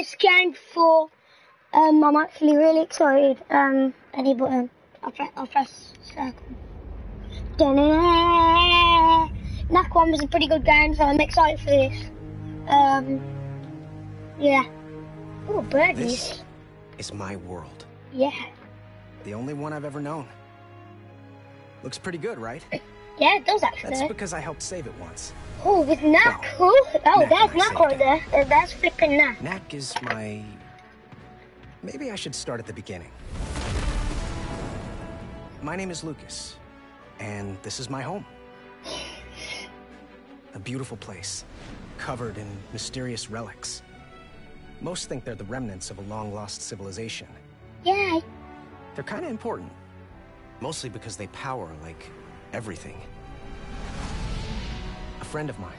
this game before. Um, I'm actually really excited. Um, any button. I'll press, I'll press circle. Knack 1 was a pretty good game, so I'm excited for this. Um, yeah. Oh, birdies. This is my world. Yeah. The only one I've ever known. Looks pretty good, right? Yeah, it does actually. That's because I helped save it once. Oh, with Knack. Oh, oh Knack I Knack right there. There's flipping Knack. Knack is my... Maybe I should start at the beginning. My name is Lucas, and this is my home. A beautiful place, covered in mysterious relics. Most think they're the remnants of a long-lost civilization. Yay. They're kind of important, mostly because they power, like, everything. A friend of mine,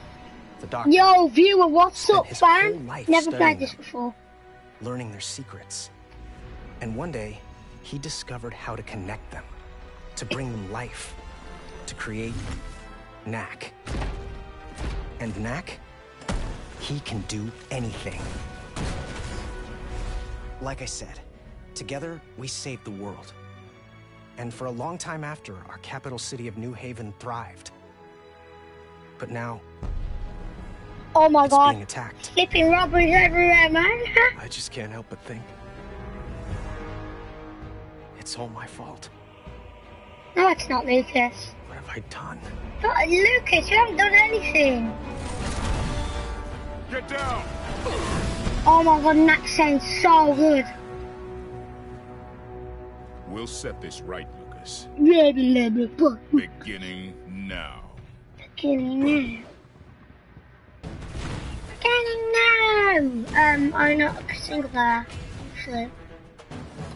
the doctor, Yo, viewer, what's up, fam? Never played this before. learning their secrets. And one day, he discovered how to connect them, to bring them life, to create Knack. And Knack, he can do anything. Like I said, together we saved the world. And for a long time after, our capital city of New Haven thrived. But now, Oh my it's god. being attacked. Flipping robberies everywhere, man. I just can't help but think. It's all my fault. no, it's not, Lucas. What have I done? But, Lucas, you haven't done anything. Get down! Oh my god, that sounds so good. We'll set this right, Lucas. Beginning now. Beginning now. Beginning now. Um, I'm not a single player, actually.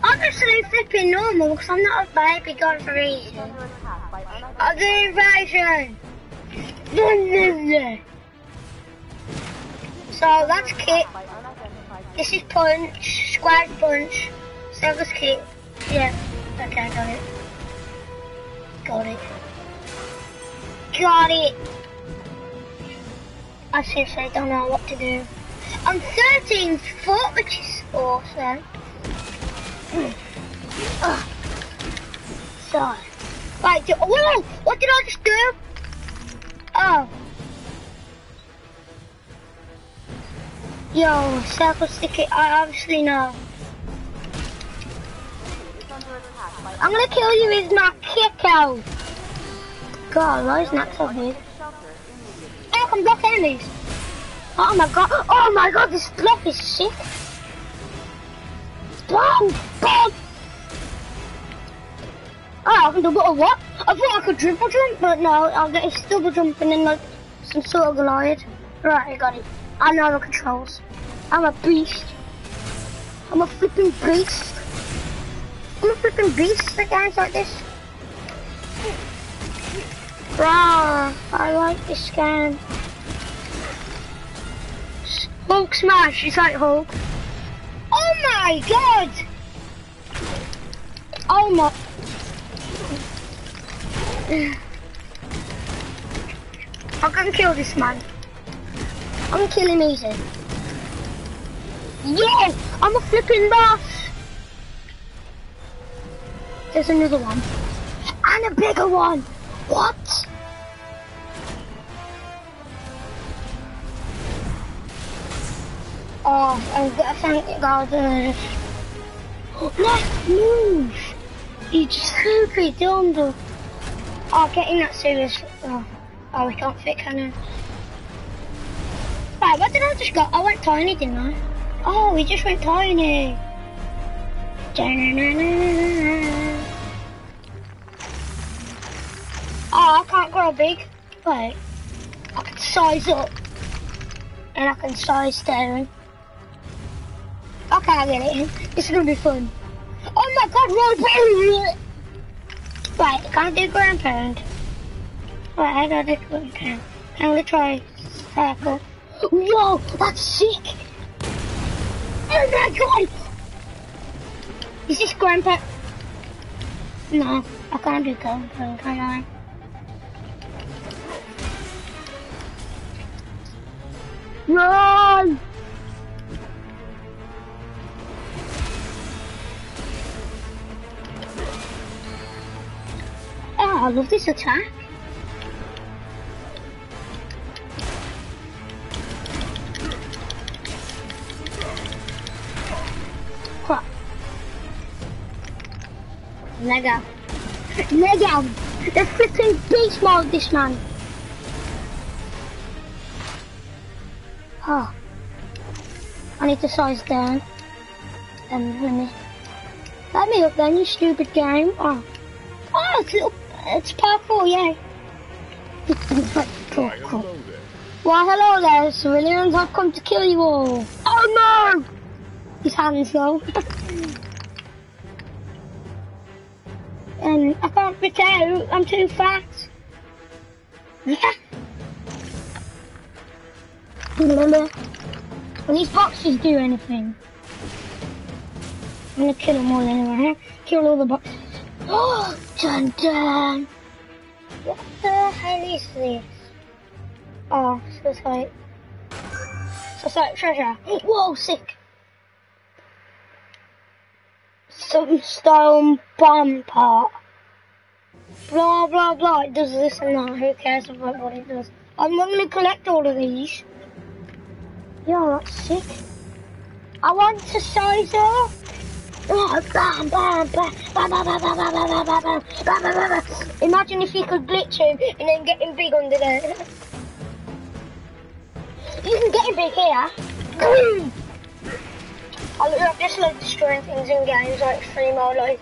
Obviously, flipping normal because I'm not a baby god for reason. I'll do invasion. So that's kick. This is punch, squad punch, service kick. Yeah, okay, got it. Got it. Got it. I seriously don't know what to do. I'm 13 foot, which is awesome. Hmm. Ugh. So, right, do, oh, whoa, what did I just do? Oh. Yo, circle stick it, I obviously know. I'm gonna kill you with my kick out. God, why is that so big? Oh, I can block enemies. Oh my god, oh my god, this block is sick. Bang, bang. Oh, I can double what? I thought I could triple jump, but no, I'll get a double jump and then like some sort of glide. Right, I got it. I know the controls. I'm a beast. I'm a flipping beast. I'm a flipping beast at games like this. Wow, I like this game. Hulk smash, it's like Hulk. Oh my god! Oh my... I'm gonna kill this man. I'm gonna kill him easy. Yes! I'm a flipping boss! There's another one. And a bigger one! What? Oh, I'm gonna thank God. Uh, let's move! You stupid dumb duck. Oh, getting that serious. Oh, oh we can't fit cannon. Right, what did I just go? I went tiny, didn't I? Oh, we just went tiny. Da-na-na-na-na-na. Oh, I can't grow big. Wait. I can size up. And I can size down. Okay, I get it. This is gonna be fun. Oh my god, roll Right, can I do pound? Right, I gotta do pound. I'm gonna try circle. Whoa, that's sick! Oh my god! Is this pound? No, I can't do ground can I? Run! Oh, I love this attack. Crap. Lego. Lego! The freaking beast mode, this man. Oh. I need to size down. Um, let me... Let me up then, you stupid game. Oh. Oh, it's little... It's parkour, yeah. cool, Why, cool. hello there. Why, hello there, civilians. I've come to kill you all. Oh no! His hands though. and I can't fit out. I'm too fat. Will these boxes do anything? I'm gonna kill them all anyway. Huh? Kill all the boxes. Oh, dun dun! What the hell is this? Oh, so it's like, so it's like treasure. Whoa, sick. Some stone bomb part. Blah blah blah. It does this and that. Who cares about what it does? I'm not gonna collect all of these. Yo, that's sick. I want to size up. Imagine if you could glitch him and then get him big under there. You can get him big here. I just love destroying things in games like Free Mode, like,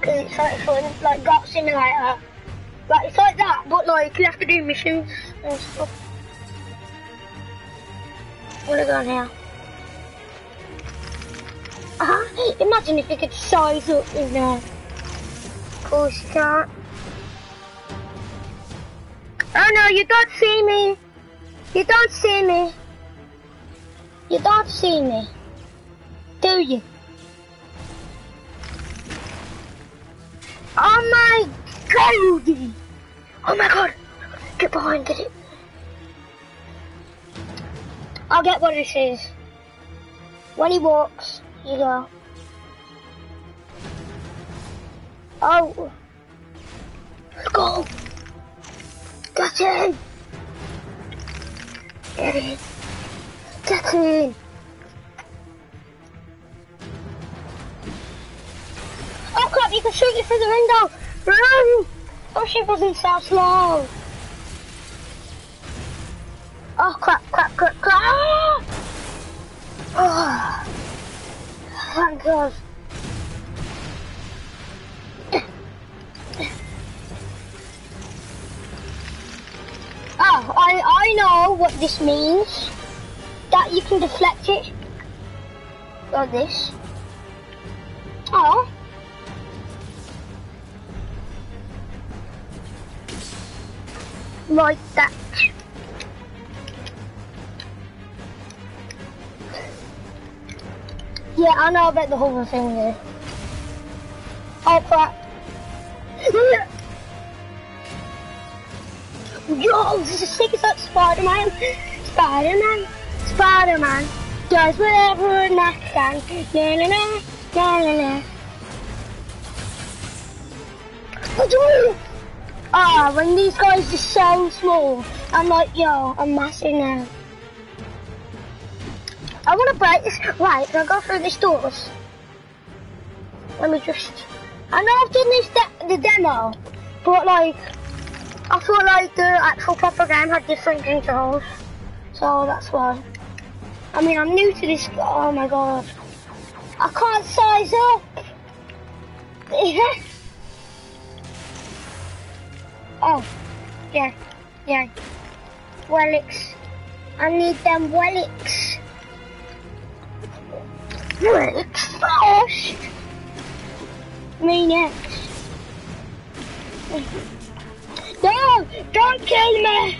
because it's like fun, like Goat Simulator. Like, it's like that, but like, you have to do missions and stuff. Are we going here? Uh-huh. Imagine if you could size up in there. Of course you can't. Oh no, you don't see me. You don't see me. You don't see me. Do you? Oh my god! Oh my god! Get behind, it. I'll get what this is. When he walks, you go. Oh. Let's go! Get in! Get in! Get in! Oh crap, you can shoot you through the window! Run! Oh, she wasn't so slow. Oh crap, crap, crap, crap! Oh, thank God. Oh, I, I know what this means. That you can deflect it. Like this. Oh. Like that. Yeah, I know about the whole thing here. Oh crap. Yo, this is sick as like Spider-Man. Spider-Man. Spider-Man. Does whatever a knack can. Na na na. Na na na. Ah, when these guys are so small, I'm like, yo, I'm massive now. I want to break this. Right, I go through these doors? Let me just. I know I've done this de- the demo, but like, I thought like the actual proper game had different controls, so that's why. I mean, I'm new to this. Oh my god, I can't size up. oh, yeah, yeah. Wellix. I need them Wellix. Wellix first. Me next. No! Don't kill me!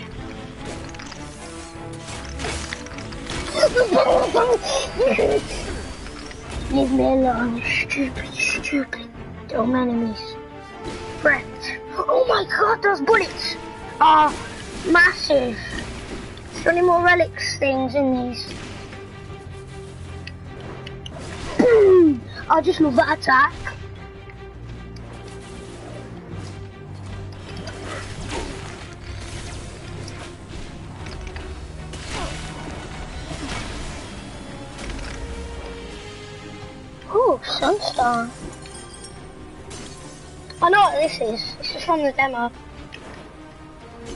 Leave me alone, stupid, stupid dumb enemies. Threat. Oh my god, those bullets are massive. There's only more relics things in these. I just love that attack. Oh, Sunstar. I know what this is. This is from the demo.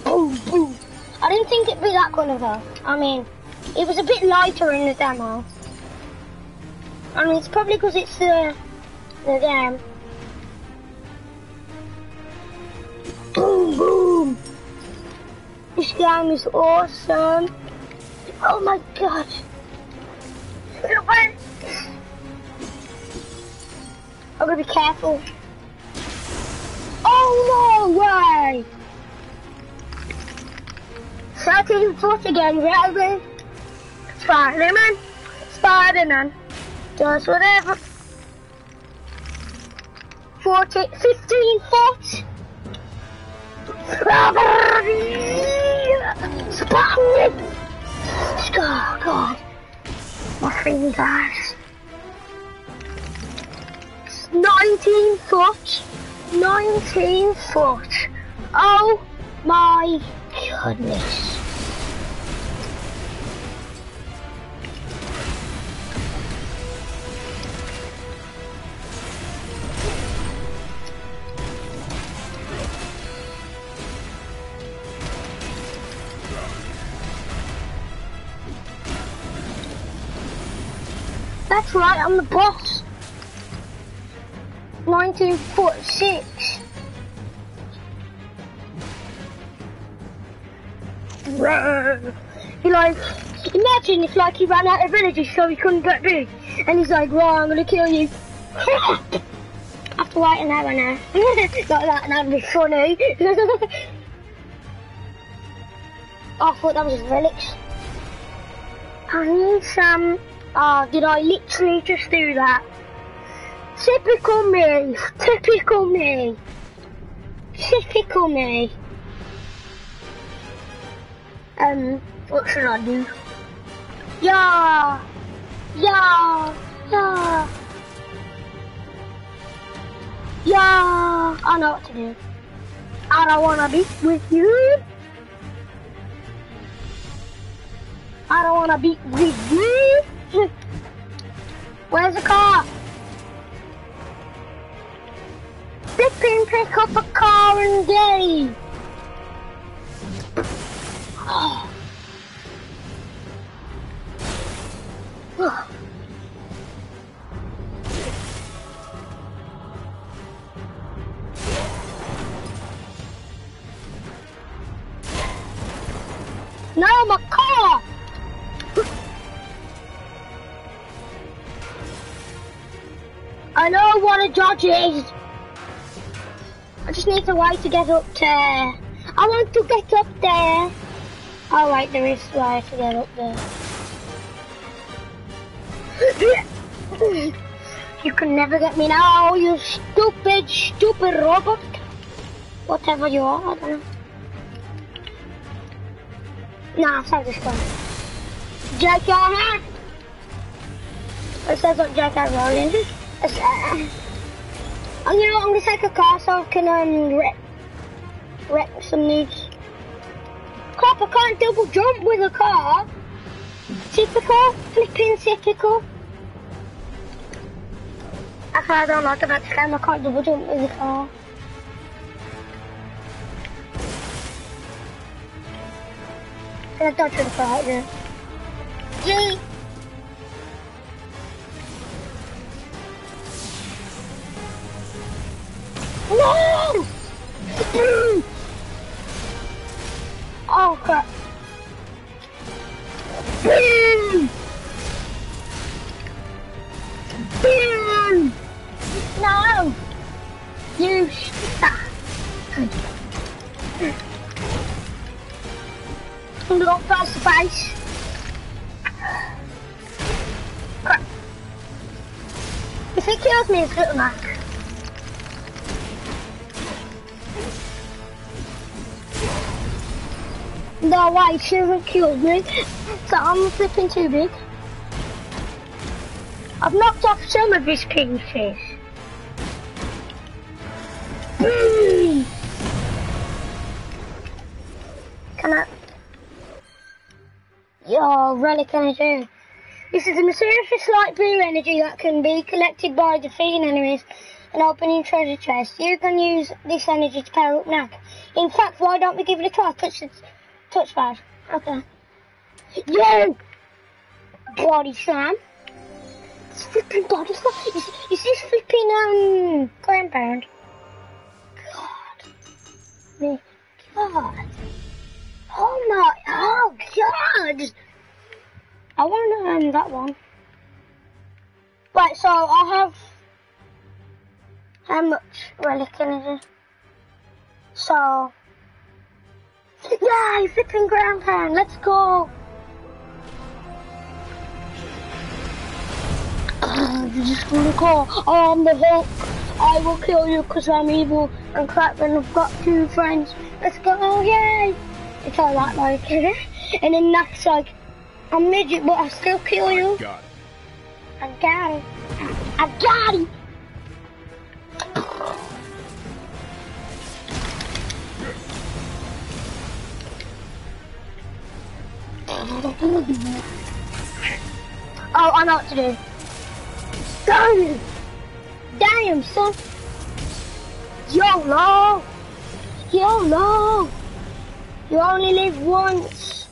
Boom, boom. I didn't think it'd be that good of a. I mean, it was a bit lighter in the demo. I mean, it's probably because it's the, the game. Boom, boom. This game is awesome. Oh my god. I'm gonna be careful. Oh no way! 13 foot again, Robin. Spider-Man. Spider-Man. Does whatever. 14, 15 foot. Spider-Man. Oh god. My fingers. 19 foot. 19 foot. Oh my goodness. That's right, I'm the boss. 19 foot 6. He like, imagine if like he ran out of villages so he couldn't get me. And he's like, right, I'm gonna kill you. After waiting one now. Not that, that'd be funny. I thought that was relics. I need some, oh, did I literally just do that? Typical me, typical me, typical me. Um, what should I do? Yeah, yeah, yeah, yeah. I know what to do. I don't wanna be with you. I don't wanna be with you. Where's the car? Flipping pick up a car and get No, my car! I know what a dodge is. I just need to wait to get up there. I want to get up there. Oh right, there is way to get up there. you can never get me now, you stupid, stupid robot. Whatever you are, I don't know. Nah, I'll this one. Jackhammer! It says on Jackhammer Rolling. I'm gonna, I'm gonna take a car so I can um, wreck, wreck some nudes. Cop, I can't double jump with a car. Typical, flipping typical. That's I don't like about this I can't double jump with a car. I dodge with the car there? No! Oh crap. White hasn't killed me, so I'm flipping too big. I've knocked off some of his pieces. Mm. Can I? I do? This is a mysterious light blue energy that can be collected by defeating enemies and opening treasure chests. You can use this energy to power up Knack. In fact, why don't we give it a try? Touch the touchpad. Okay. You! Body slam. It's flipping body slam. Is, is this flipping, um, grandparent? God. Me. God. Oh my, oh God! I want to um, that one. Right, so I have how much relic energy? So, yay, flipping ground pound, let's go! Uh, you just wanna go, oh, I'm the Hulk, I will kill you because I'm evil, and crap, and I've got two friends, let's go, oh, yay! It's all that like, and then that's like, I'm midget, but I still kill oh you. Got it. I got it. I got it. Oh, I know what to do. Damn! Damn, son! YOLO! YOLO! You only live once.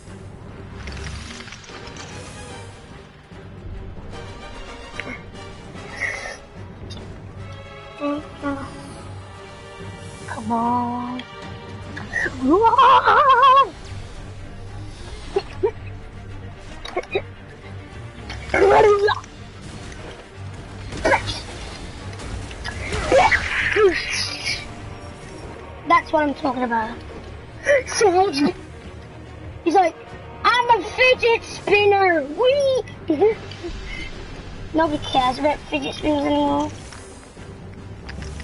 Come on. That's what I'm talking about. He's like, I'm a fidget spinner. Wee. Nobody cares about fidget spinners anymore.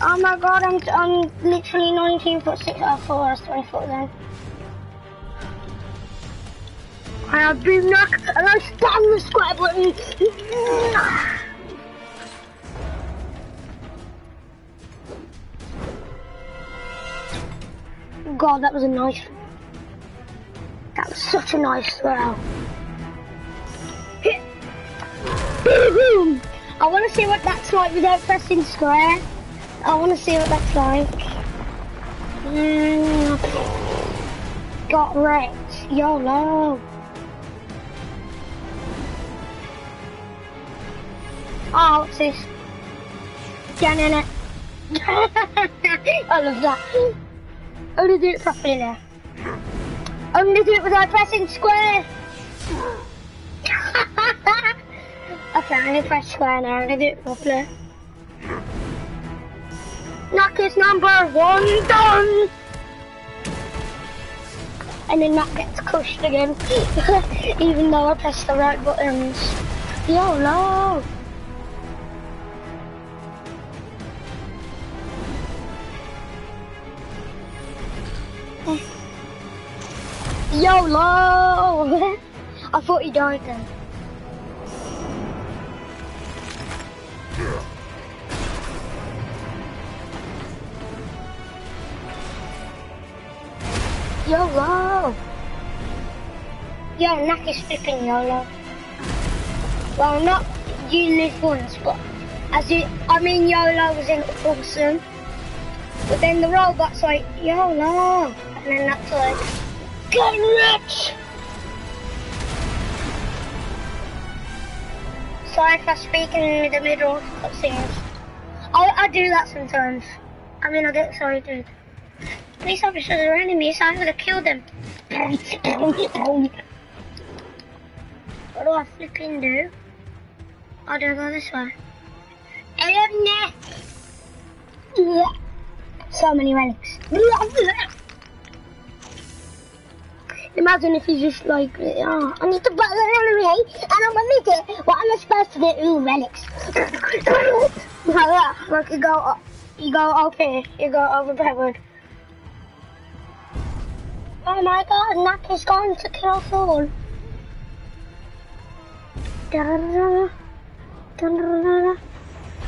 Oh my god, I'm, I'm literally 19 foot 6. Uh, I thought I was 20 foot then. I have been knocked and I spam the square button. God, that was a nice. That was such a nice throw. Boom! I want to see what that's like without pressing square. I want to see what that's like. Mm, got wrecked. YOLO. Oh, what's this? Down in it. I love that. Gonna do it properly now. Gonna do it without pressing square. okay, I'm gonna press square now. I'm gonna do it properly. Knock is number one done. And then that gets crushed again, even though I pressed the right buttons. YOLO! YOLO! I thought he died then. YOLO! Yo, Knack is flipping YOLO. Well, not you live once, but as it, I mean YOLO was in awesome. But then the robot's like, YOLO! And then that's like, get rich! Sorry for speaking in the middle of cutscenes. I, I do that sometimes. I mean, I get dude. Police officers are enemies, so I'm gonna kill them. what do I flipping do? Oh, do I go this way? I. So many relics. Imagine if you just like, oh, I need to battle an enemy, and I'm a midget. What am I supposed to do? Ooh, relics. like that. Like you go, you go okay, you go overpowered. Oh my god, Knack is going to kill Thorn.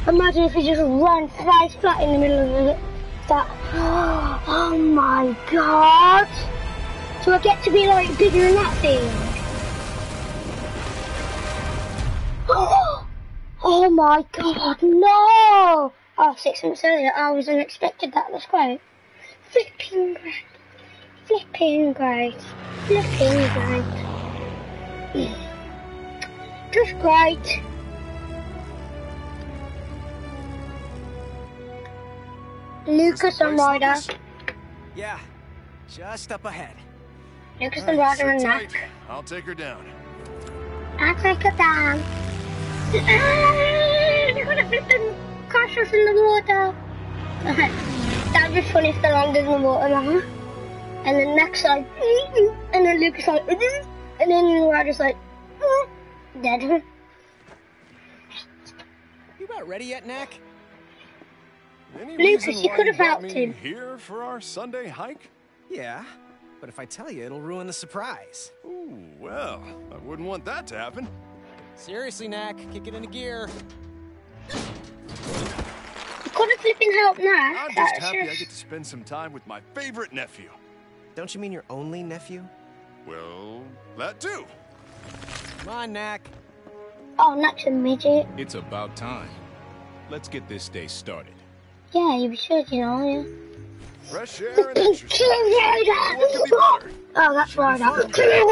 Imagine if he just ran flies flat in the middle of it. That. Oh my god! So I get to be like bigger than that thing. Oh my god, no! Oh, six months earlier, I was unexpected that, that's great. Flipping great. Flipping great. Flipping great. Hmm. Just great. Lucas and Ryder. Yeah, just up ahead. Lucas and Ryder and Sit Mac. I'll take her down. I'll take her down. Ah, They're gonna flip and crash us in the water. That'd be funny if they landed in the water now. And then next like, and then Lucas like, and then Ryder's like, dead. You about ready yet, Knack? Any Lucas, you could have helped him. here for our Sunday hike? Yeah, but if I tell you, it'll ruin the surprise. Ooh, well, I wouldn't want that to happen. Seriously, Knack, kick it into gear. You could have flipping helped now. I'm just That's happy I get to spend some time with my favorite nephew. Don't you mean your only nephew? Well, that too. Come on, Knack. Oh, not a midget. It's about time. Let's get this day started. Yeah, you should, you know. Yeah. Fresh air and exercise. What could be better? Oh, that's. Kill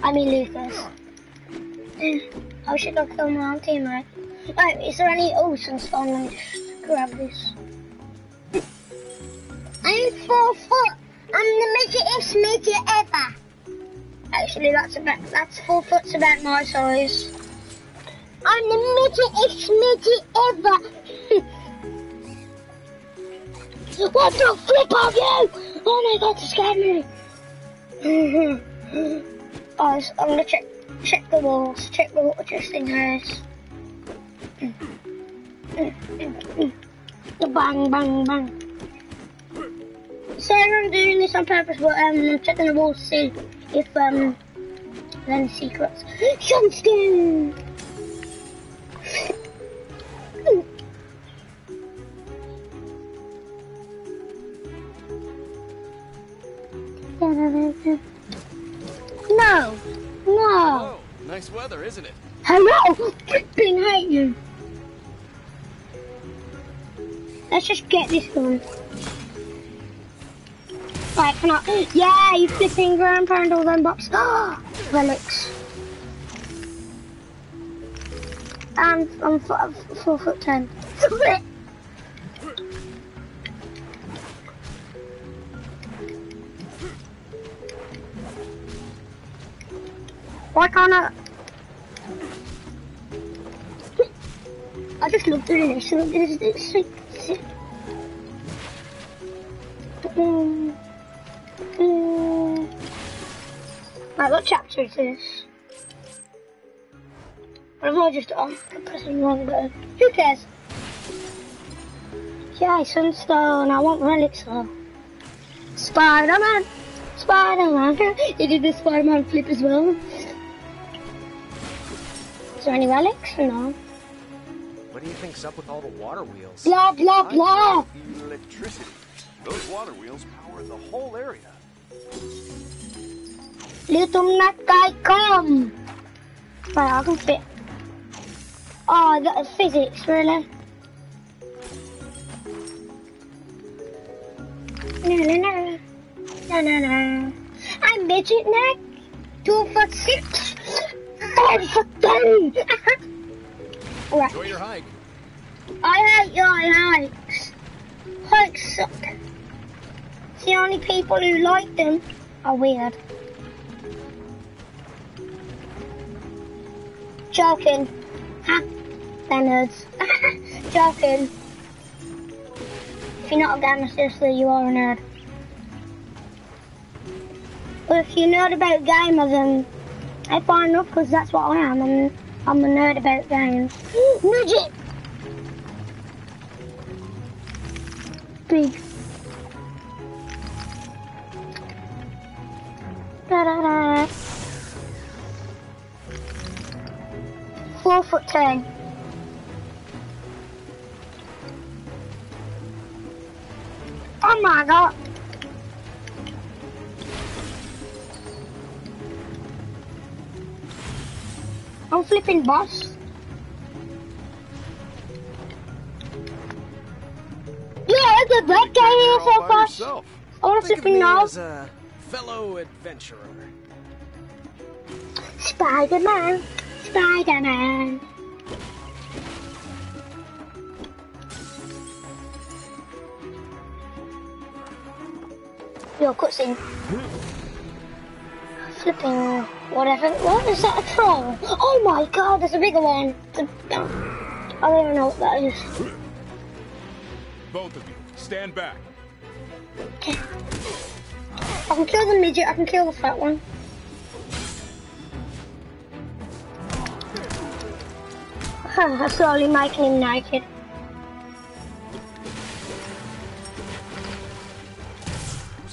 I mean Lucas. Oh should I'll kill my own teammate. Right, is there any ocean stone? Let me just grab this. I'm four foot. I'm the midgetest midget ever. Actually, that's about that's four foot's about my size. I'm the midgetest midget ever. What the flip of you? Oh my god, you scared me. oh, s- I'm gonna check check the walls, check the water just in case. bang, bang, bang. Sorry I'm doing this on purpose, but um, I'm checking the walls to see if um, there's any secrets. Sunstone! No! No! Whoa, nice weather, isn't it? Hello! Flipping hate you! Let's just get this one. Right, can I? Yeah, you flipping grandpa and all them box. Ah relics. And I'm four, four foot ten. Why can't I? I just looked at this and it's, it's, it's, mm, mm. Right, what chapter is this? I'm not just oh, I'm pressing the wrong button. Who cares? Yay, sunstone. I want relics though. Spider-Man! Spider-Man! He did the Spider-Man flip as well. Is there any relics? No. What do you think's up with all the water wheels? Blah, blah, blah! Electricity. Those water wheels power the whole area. Little nut guy, come! Right, I can fit. Oh, that physics, really? No, no, no. No, no, no. I'm midget neck. Two foot six. Ten. right. Enjoy your hike. I hate your hikes. Hikes suck. The only people who like them are weird. Joking. Ha. They're nerds. Joking. If you're not a gamer, seriously, you are a nerd. But if you're nerd about gamers, then I fine enough, because that's what I am. I'm, I'm a nerd about games. Midget! Big. Da-da-da. Four foot ten. Oh my god. I'm flipping boss. Yeah, look a bad guy here, so fast. I want to flip him now. As a fellow adventurer. Spider-Man, Spider-Man. Your cutscene. Flipping whatever. What is that? A troll? Oh my god, there's a bigger one. I don't even know what that is. Both of you, stand back. I can kill the midget. I can kill the fat one. I'm slowly making him naked.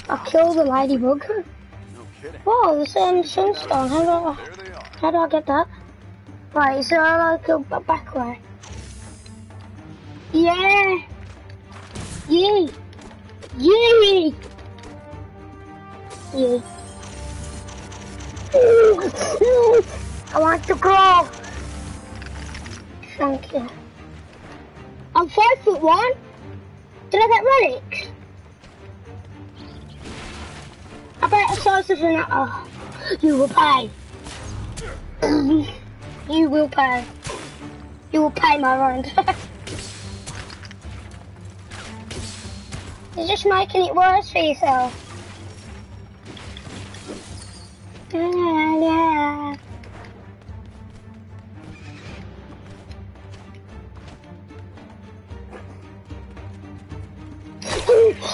I killed the ladybug. Whoa, the same sunstone. How do I, There how do I get that? Right, so I go b- back way. Yeah. Yay. Yay. Yay. I want to grow. Thank you. I'm five foot one. Did I get relics? I bet a of an oh, You will pay. you will pay. You will pay my rent. You're just making it worse for yourself. Yeah,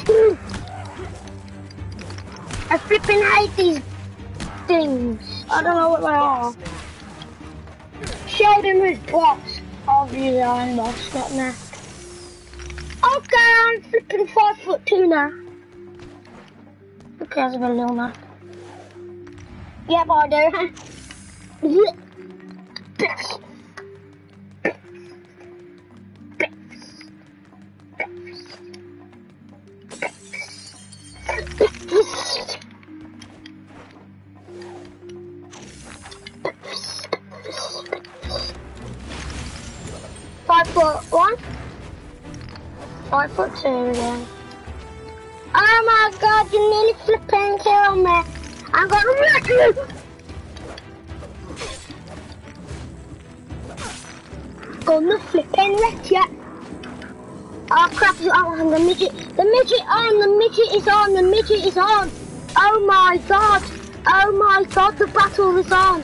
yeah. I flipping hate these things. I don't know what they are. Sheldon was boss. Obviously I'm boss, not Knack. Okay, I'm flipping five foot two now. Because of a little Knack. Yep, I do. foot one. Five foot two again. Oh my god, you nearly flipping killed me. I'm gonna wreck you! Gonna flipping wreck ya. Oh crap, it's on the midget. The midget on, the midget is on, the midget is on. Oh my god. Oh my god, the battle is on.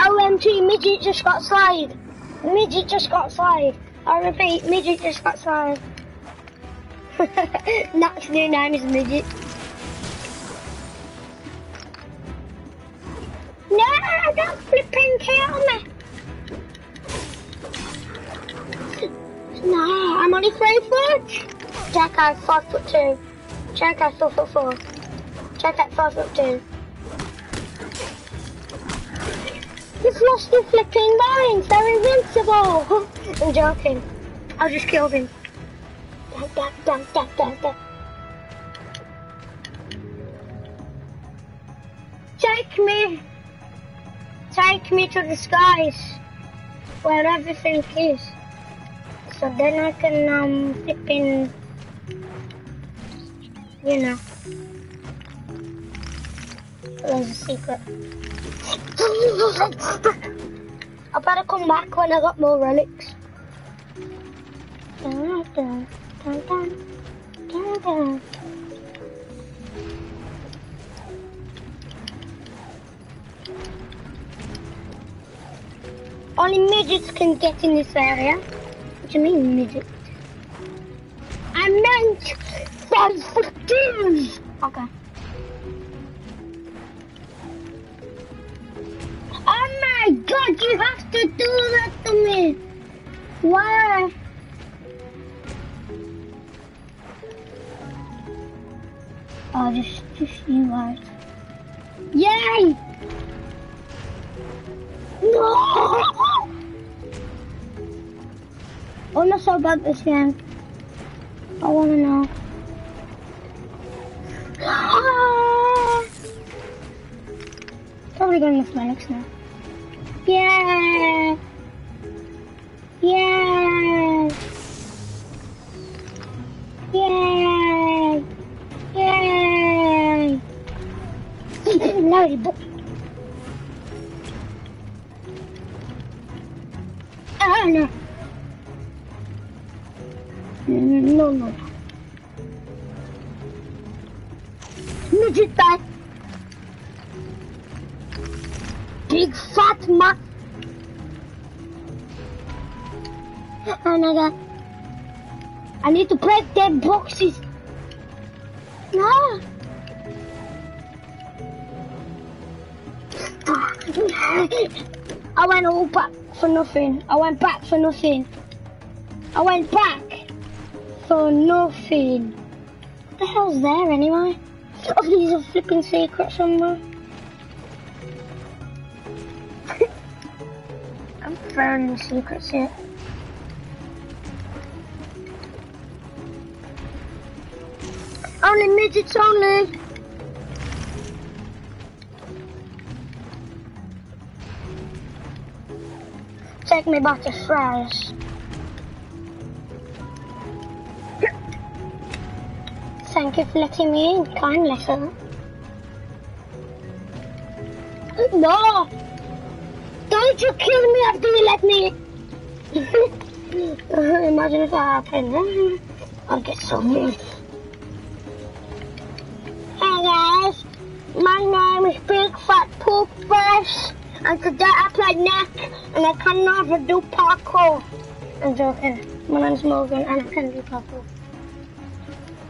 OMG, midget just got slayed. Midget just got slayed. I repeat, midget just got slayed. Nat's new name is midget. No, don't flipping kill me. No, I'm only three foot. Jack, I'm five foot two. Jack, I'm four foot four. Jack, I'm five foot two. You've lost your flipping minds. They're invincible. I'm joking. I just killed him. Dun, dun, dun, dun, dun, dun. Take me. Take me to the skies. Where everything is. So then I can um flipping you know. There's a secret. I better come back when I got more relics. Only midgets can get in this area. What do you mean, midget? I meant foot twos. Okay. My god, you have to do that to me. Why? Oh, just, just you guys. Yay! No! I'm not so bad this game. I wanna know. Ah! Probably going to with Lennox now. Yeah! Yeah! Yay! Yay! Loady book. Oh no. No, no. Midget guy. Big fat ma. Oh my god. I need to break their boxes. No. I went all back for nothing. I went back for nothing. I went back for nothing. What the hell's there anyway? Oh, these are flipping secrets somewhere. I'm the secrets here. Only midgets only. Take me back to France. Thank you for letting me in, kindly, sir. No! You kill me after you let me in. Oh, imagine if that happened. I'd get so mad. Hey guys, my name is Big Fat Poop Face, and today I play Knack, and I can never do parkour. I'm joking. My name's Morgan, and I can do parkour.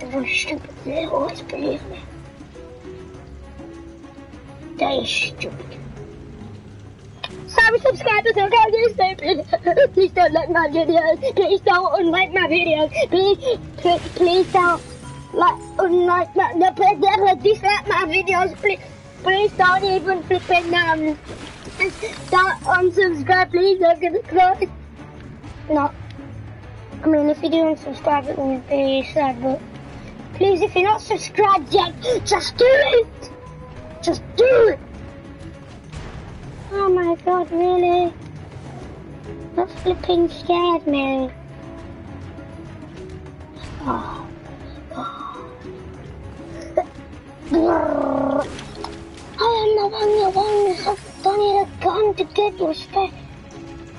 Everyone's stupid. They always believe me. They are stupid. Sorry, subscribers, I can't stupid. Please don't like my videos. Please don't unlike my videos. Please, please, don't like, unlike my, no, please never dislike my videos. Please, please don't even flip it down. Um, don't unsubscribe, please. Don't get close. No. I mean, if you do unsubscribe, it would be sad, but please, if you're not subscribed yet, just do it. Just do it. Oh my god, really? That flipping scared me. Oh. I am the one that won this. I don't need a gun to get respect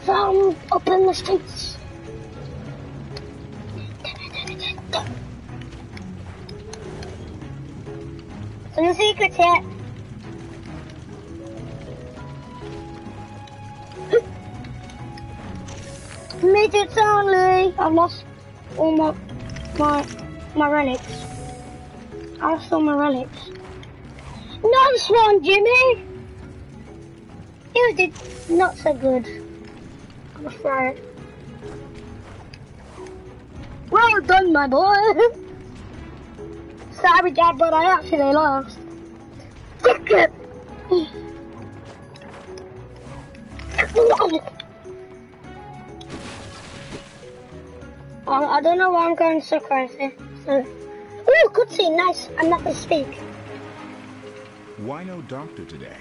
from up in the streets. So the secret's here. Midgets only. I've lost all my my my relics. I lost all my relics. Nice one, Jimmy. You did not so good. I'm afraid. Well done, my boy. Sorry, Dad, but I actually lost. Fuck it. I, I don't know why I'm going so crazy. So, ooh, cutscene, nice. I'm not gonna speak. Why no doctor today?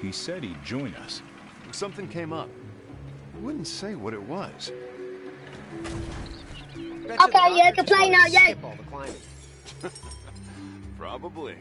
He said he'd join us. Something came up. I wouldn't say what it was. Okay, yeah, can play now, yeah. Skip all the. Probably.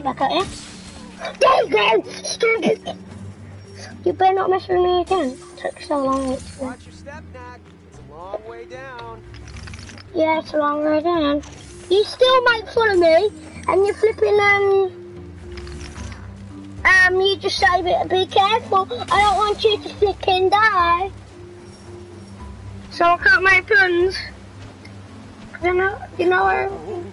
Deflect back at you. There you go! You better not mess with me again. It took so long. It's, Watch your step, Knack. It's a long way down. yeah, it's a long way down. You still make fun of me, and you're flipping, um... Um, you just say, "Be- be careful. I don't want you to flipping die. So I can't make puns. You know, you know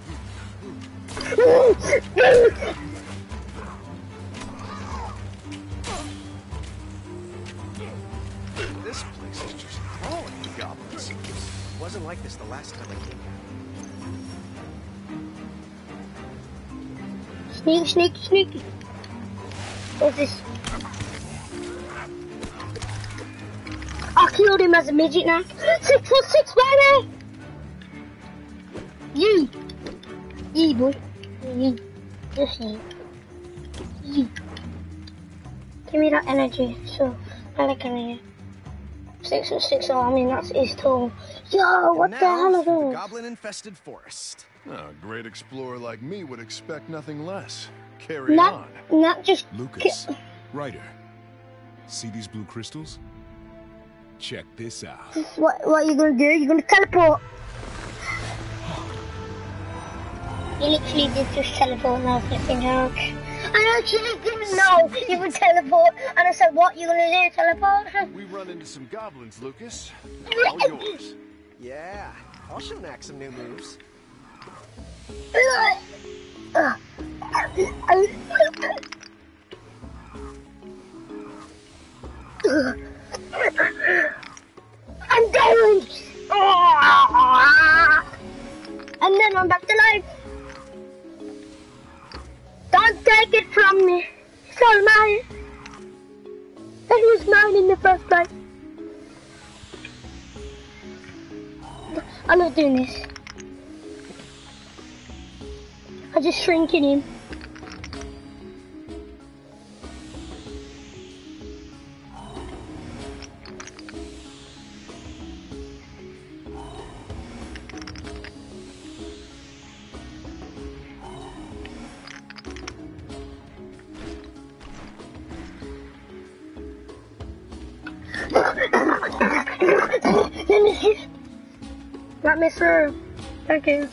this place is just crawling with goblins. It wasn't like this the last time I came here. Sneak, sneak, sneak. What's this? I killed him as a midget now. Six six, baby! You! You boy. Yee. Just yee. Yee. Give me that energy. So, I like energy. Six foot six, oh, I mean, that's his tall. Yo, what And the hell are through the those? goblin-infested forest. A great explorer like me would expect nothing less. Carry Not, on. not just. Lucas, Ryder, see these blue crystals? Check this out. What, what are you gonna do? You're gonna teleport. You literally did just teleport now, flipping joke. I actually didn't know you would teleport, and I said, what you gonna do, teleport? We run into some goblins, Lucas. All yours. Yeah, I'll show Knack some new moves. I'm down! Ah! And then I'm back to life. Don't take it from me. It's all mine. It was mine in the first place. I'm not doing this. I'm just shrinking him. Through. Thank you.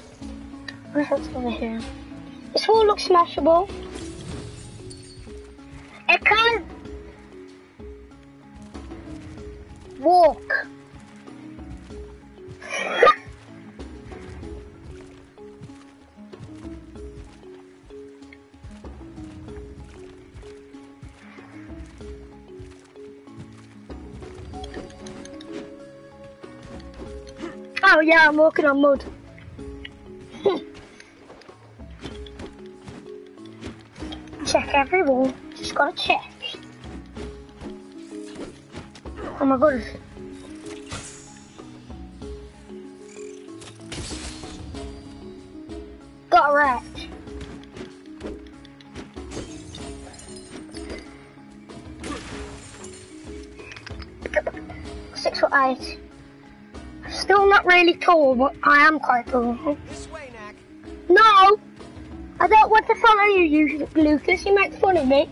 What else over here? This wall looks smashable. Yeah, I'm walking on mud. Hmm. check every wall. Just gotta check. Oh my god. Tall, but I am quite tall. This way, Knack. No! I don't want to follow you, Lucas. You make fun of me.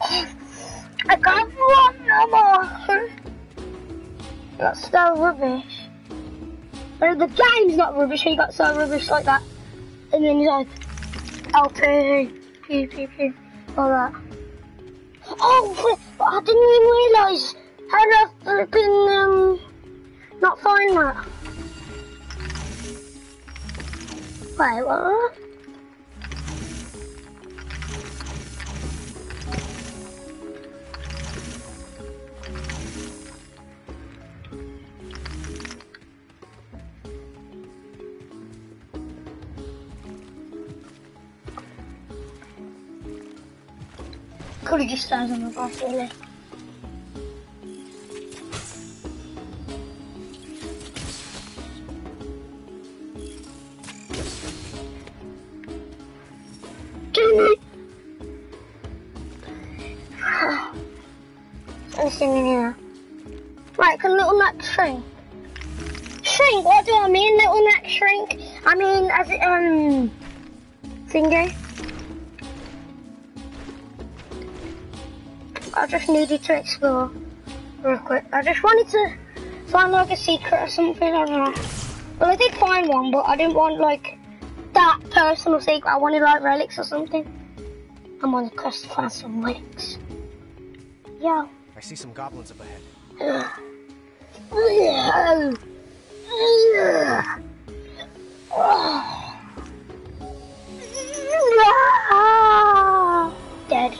I can't run no more. That's so rubbish. But the game's not rubbish. He got so rubbish like that. And then he's like, LP, pew, pew, pew, all that. Oh, I didn't even realise how to flipping, um, not find that. Wait, what? Could have Shrink? What do I mean, little neck shrink? I mean, as it, um, thingy. I just needed to explore real quick. I just wanted to find like a secret or something, I don't know. Well, I did find one, but I didn't want like that personal secret. I wanted like relics or something. I'm on the quest to find some relics. Yo. I see some goblins up ahead. Dead.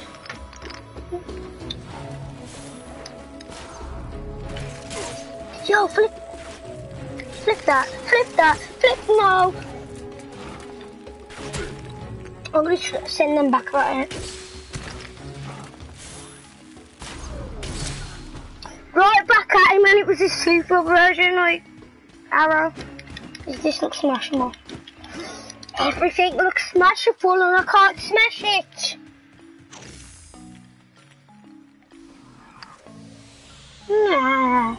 Yo, flip. Flip that. Flip that. Flip No! I'm gonna send them back right Right back at him and it was a super version like arrow. This looks smashable. Everything looks smashable and I can't smash it. Nah.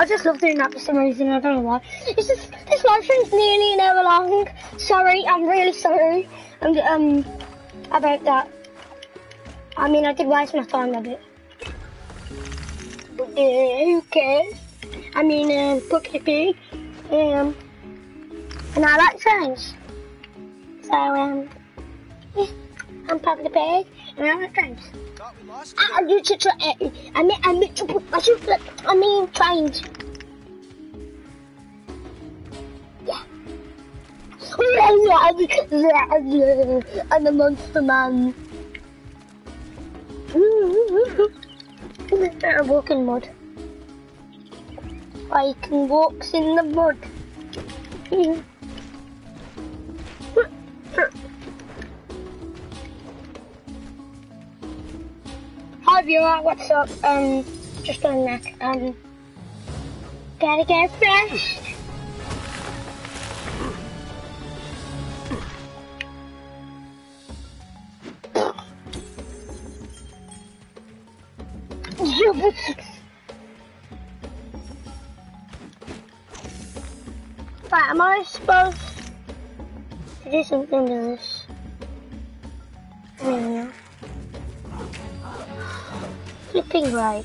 I just love doing that for some reason, I don't know why. It's just, this live stream's nearly an hour long. Sorry, I'm really sorry um, um, about that. I mean, I did waste my time a bit. But uh, who cares? I mean, uh, Pocket Pig. Um, and I like trains. So, um, yeah, I'm Pocket Pig, and I like trains. I, I, do- tr- tr- uh, I mean, I mean, tr- I should, I mean, trains. Yeah. I'm a monster man. I walk in mud. I can walk in the mud. Hi viewer, what's up? Um, just on that. Um, gotta get fresh. Right, am I supposed to do something to this? I don't know. Flipping right.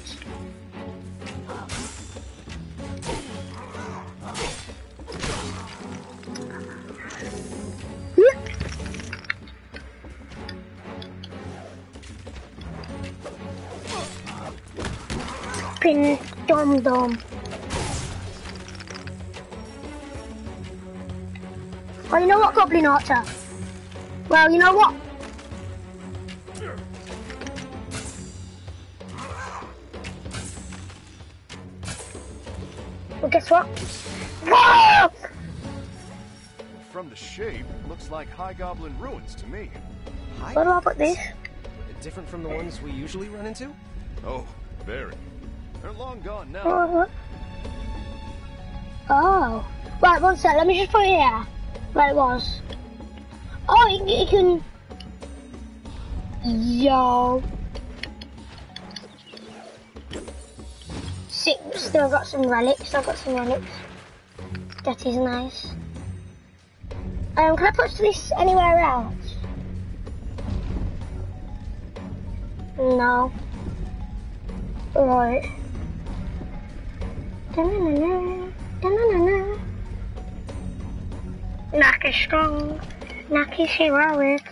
Pin dom dom. Oh, you know what, Goblin Archer? Well, you know what? Well, what? Ah! From the shape, looks like High Goblin ruins to me. What do I put this? Different from the ones we usually run into? Oh, very. They're long gone now. Oh. Oh. Right, one sec. Let me just put it here. Where it was. Oh, you, you can... Yo. Six. Still got some relics. I've got some relics. That is nice. Um, can I put this anywhere else? No. Right. Da-na-na-na, da-na-na-na. Knack is strong, Knack is heroic,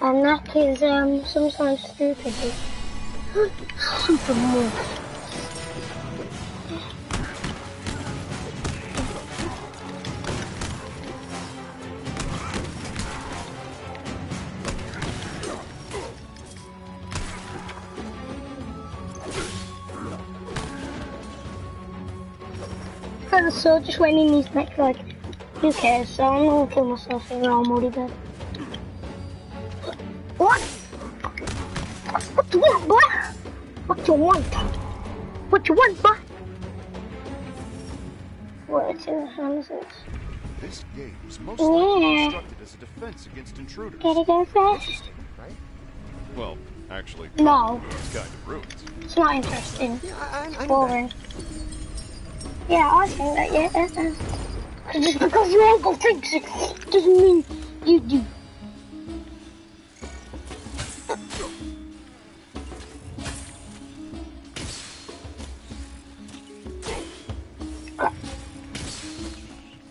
and Knack is um sometimes stupid. Super move. And the sword just went in his neck like, who cares? So I'm gonna kill myself in a moody bed. What? What you want, boy? What you want? What you want, boy? What's in the houses? This game was most Yeah. constructed as a defense against intruders. Gotta go fast? Right? Well, actually, No, it's kind of ruins. it's not interesting. Yeah, I, I, I know that. Boring. Yeah, I think that, yeah. uh. Just because your uncle thinks it doesn't mean you do.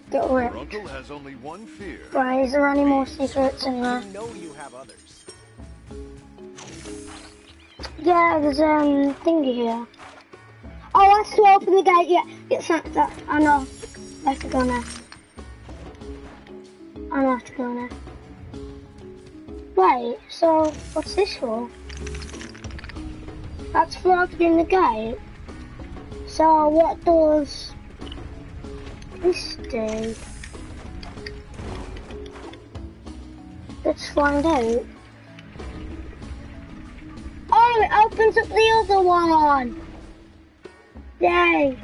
Get Your work. uncle has only one fear. Right, is there any more secrets in there? You know you have others. Yeah, there's um thingy here. Oh, I to open the gate. Yeah, it's not that. I know. I have to go now. I'm gonna have to go now. Wait, so what's this for? That's for opening the gate. So what does this do? Let's find out. Oh, it opens up the other one. Yay.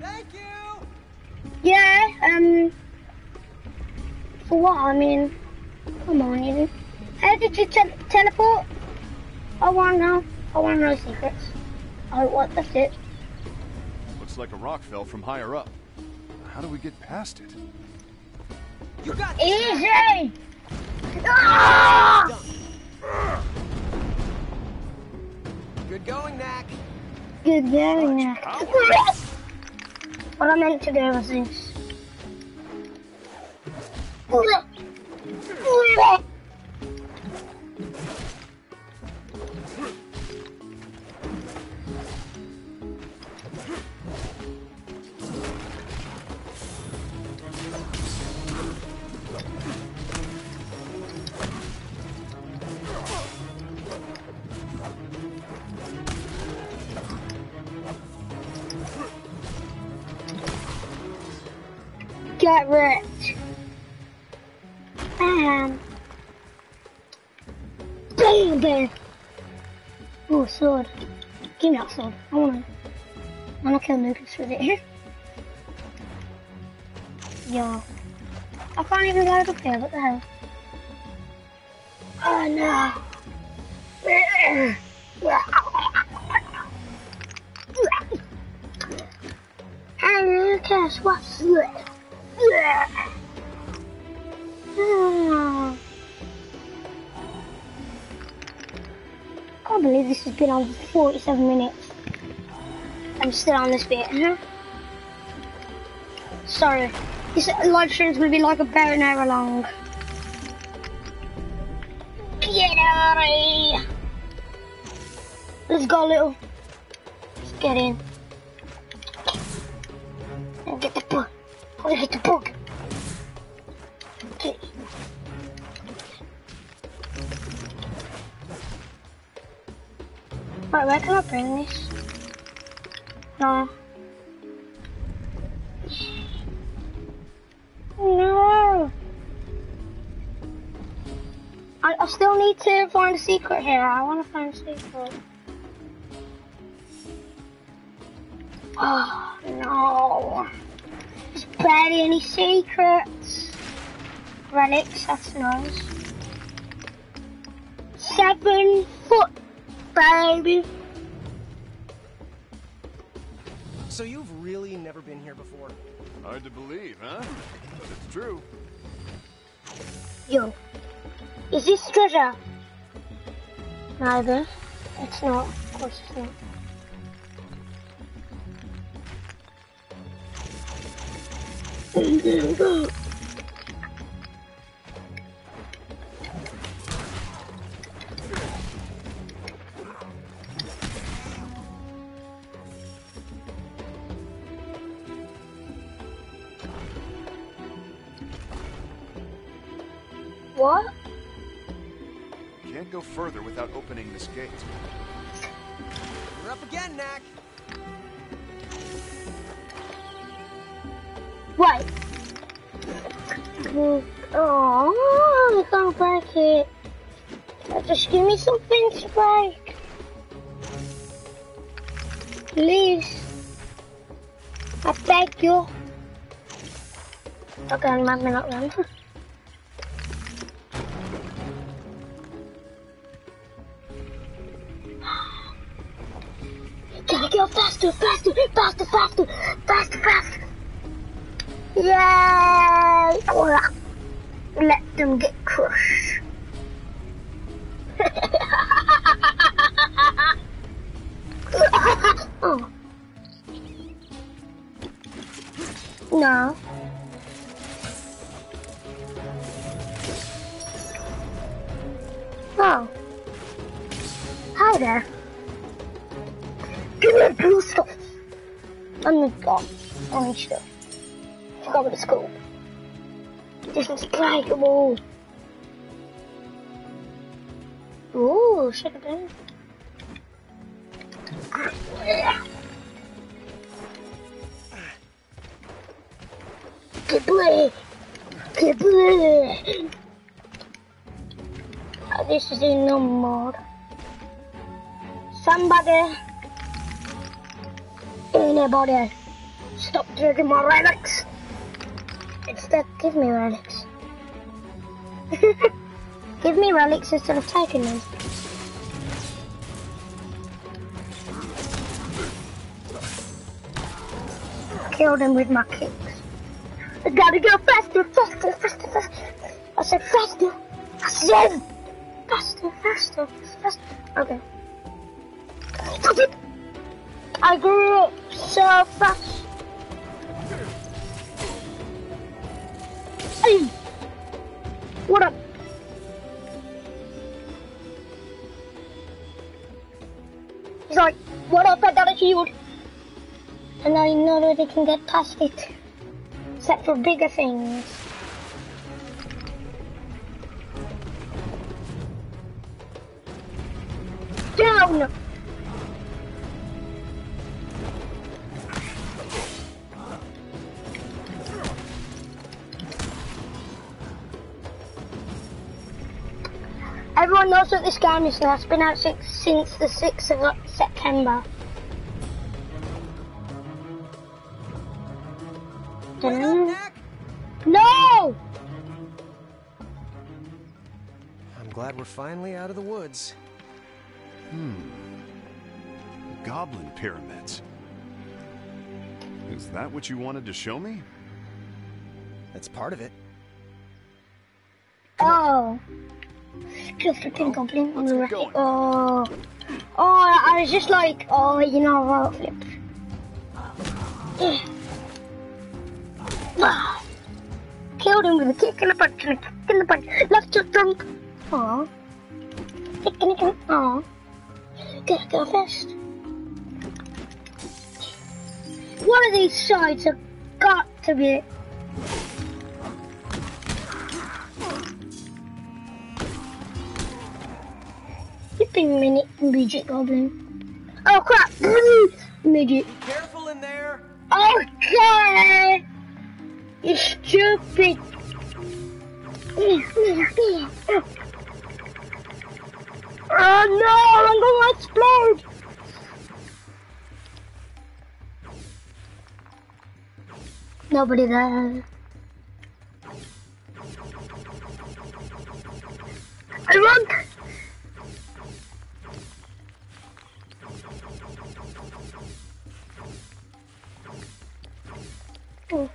Thank you! Yeah, um, for what? I mean, come on, you. How did you te- teleport? I wanna know. I wanna know secrets. Oh, what? That's it. Looks like a rock fell from higher up. How do we get past it? You got this! Easy! Ah! Good going, Knack. Good going now. What I meant to do was this. Rich. Um, bam. Bam, bam. Oh, sword. Give me that sword. I wanna, I wanna kill Lucas with it. Yo. I can't even go up here, what the hell? Oh no. Hey Lucas, what's this? Ah. can't believe this has been on for 47 minutes. I'm still on this bit. Sorry. This live stream's gonna be like about an hour long. Get out of here. Let's go, little. Let's get in. And get the book. I get the book. Okay. Right, where can I bring this? No. No. I, I still need to find a secret here. I want to find a secret. Oh, no. There's barely any secrets. Relics, that's nice. Seven foot, baby. So you've really never been here before? Hard to believe, huh? But it's true. Yo, is this treasure? Neither. It's not. Of course it's not. What? Can't go further without opening this gate. We're up again, Knack. Right. Oh, I can't break it. Just give me something to break. Please. I beg you. Okay, I'm not not run. stop taking my relics. Instead, give me relics. give me relics instead of taking them. Killed him with my kicks. I gotta go faster, faster, faster, faster. I said faster. I said faster, faster, faster. Okay. Stop it! I grew up so fast. Hey! What up? He's like, what up? I got a shield. And I know they can get past it. Except for bigger things. Down! Everyone knows what this game is now. It's been out since, since the 6th of September. Wait up, No! I'm glad we're finally out of the woods. Hmm. Goblin pyramids. Is that what you wanted to show me? That's part of it. Oh. Just a pink goblin on the get going. Oh. Oh, I was just like, oh, you know, roll flip. Eh. Ah. Killed him with a kick in the punch and a kick in the punch. Left your trunk. Aw. Kick in the punch. Aw. Gotta go fast. One of these sides have got to be Flipping minute midget goblin. Oh crap! midget. Careful in there! Okay! You stupid. Oh no! I'm gonna explode! Nobody there. I run! Shame.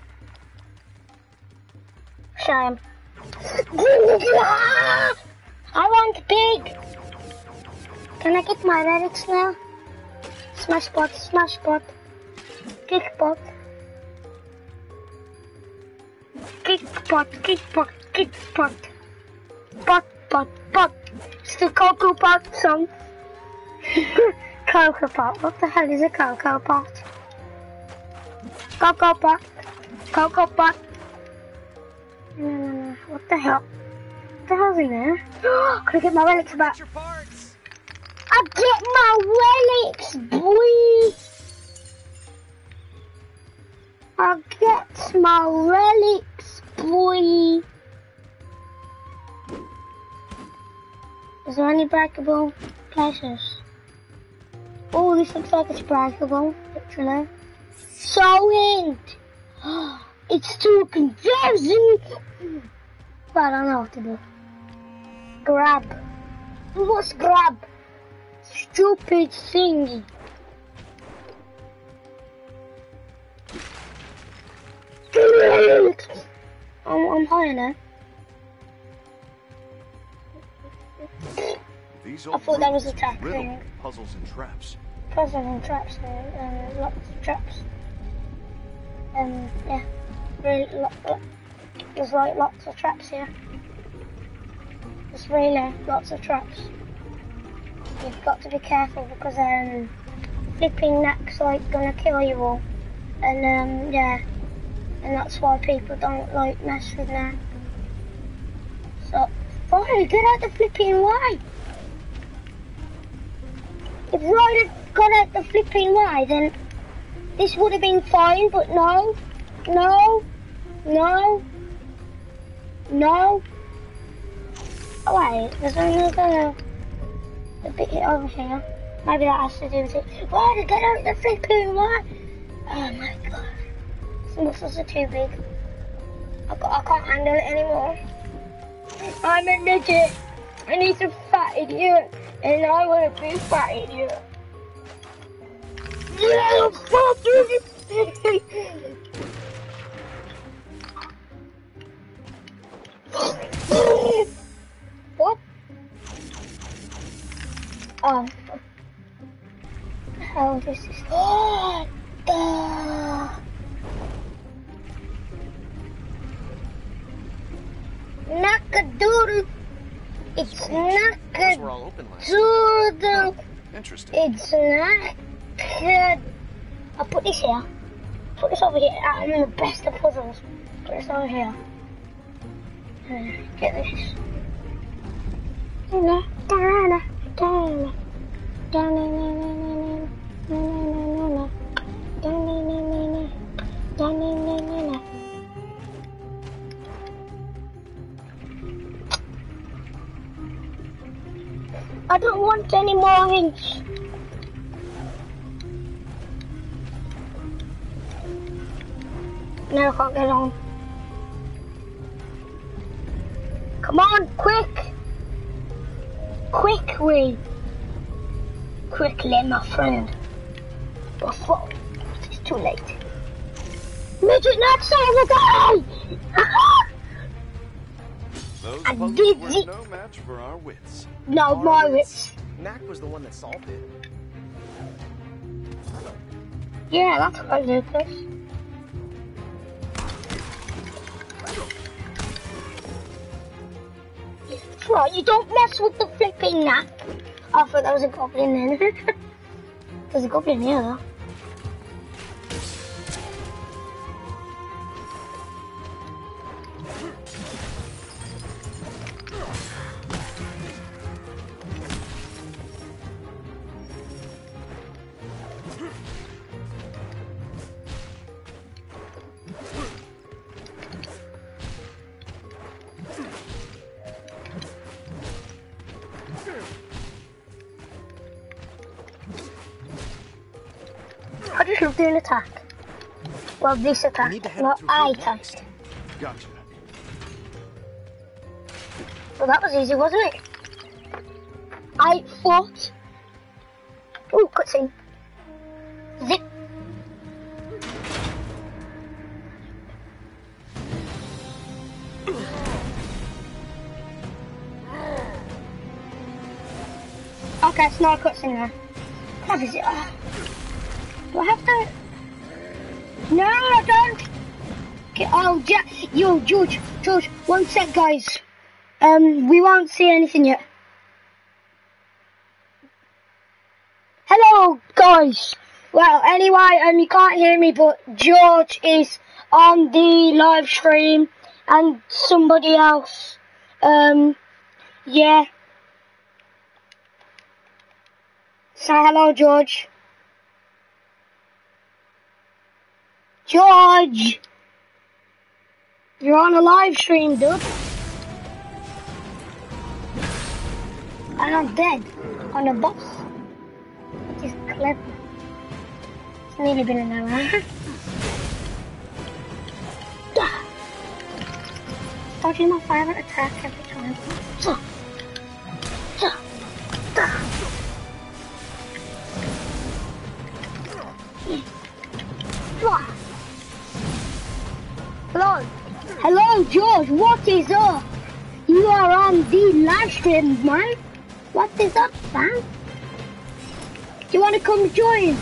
I want big. Can I get my relics now? Smash pot, smash pot. Kick pot. Kick pot, kick pot, kick pot. Pot, pot, pot. It's the cocoa pot song. cocoa pot. What the hell is a cocoa pot? Cocoa pot. Cocoa pot. No, no, no. What the hell? What the hell's in there? Can I get my relics back? Get your parts! I get my relics, boy. I get my relics, boy. Is there any breakable places? Oh, this looks like it's breakable, literally. Sewing! It's too confusing! But I don't know what to do. Grab. What's grab? Stupid thingy. I'm, I'm high now. These I thought that was a trap puzzles and traps. Puzzles and traps there, and lots of traps. Um, yeah, really, there's like lots of traps here. There's really lots of traps. You've got to be careful because um, flipping knack's like gonna kill you all, and um, yeah, and that's why people don't like mess with So Why? Get out the flipping way. If Ryder got out the flipping way, then this would have been fine, but no. No. No. No. Oh, wait, there's another a bit over here. Maybe that has to do with it. Ryder, get out the flipping way. Oh my god. These muscles are too big. I, I can't handle it anymore. I'm a midget. I need to fat idiot. And I want to be fat idiot. Fuck you. what? Oh. How is this? Oh, duh. Nakadoodle. It's Those were nakadoodle. all open last night. Interesting. It's naked. I'll put this here. Put this over here. I'm the best of puzzles. Put this over here. Uh, Get this. Na, da, na, da, na. Da, No, I can't get on. Come on, quick! Quickly! Quickly, my friend. Before it's too late. Midget not save the day! Those I puzzles did were it. no match for our wits. no, my wits. Knack was the one that solved it. Yeah, that's quite Lucas. You don't mess with the flipping nap. I thought that was a goblin then. There's a goblin here though. This attack, need to head not through eye here attack. next. Gotcha. Well, that was easy, wasn't it? I fought. Ooh, cutscene. Zip. Okay, it's not a cutscene now. Can I visit her? Do I have to? No, I don't. Okay, oh, ja- yo, George, George, one sec, guys. Um, we won't see anything yet. Hello, guys. Well, anyway, um, you can't hear me, but George is on the live stream, and somebody else. Um, yeah. Say hello, George. George! You're on a live stream, dude. And I'm dead on a bus. Is clever. It's nearly been an hour. You my favourite attack every time. Is up? You are on the live stream, man. What is up, man? Do you want to come join?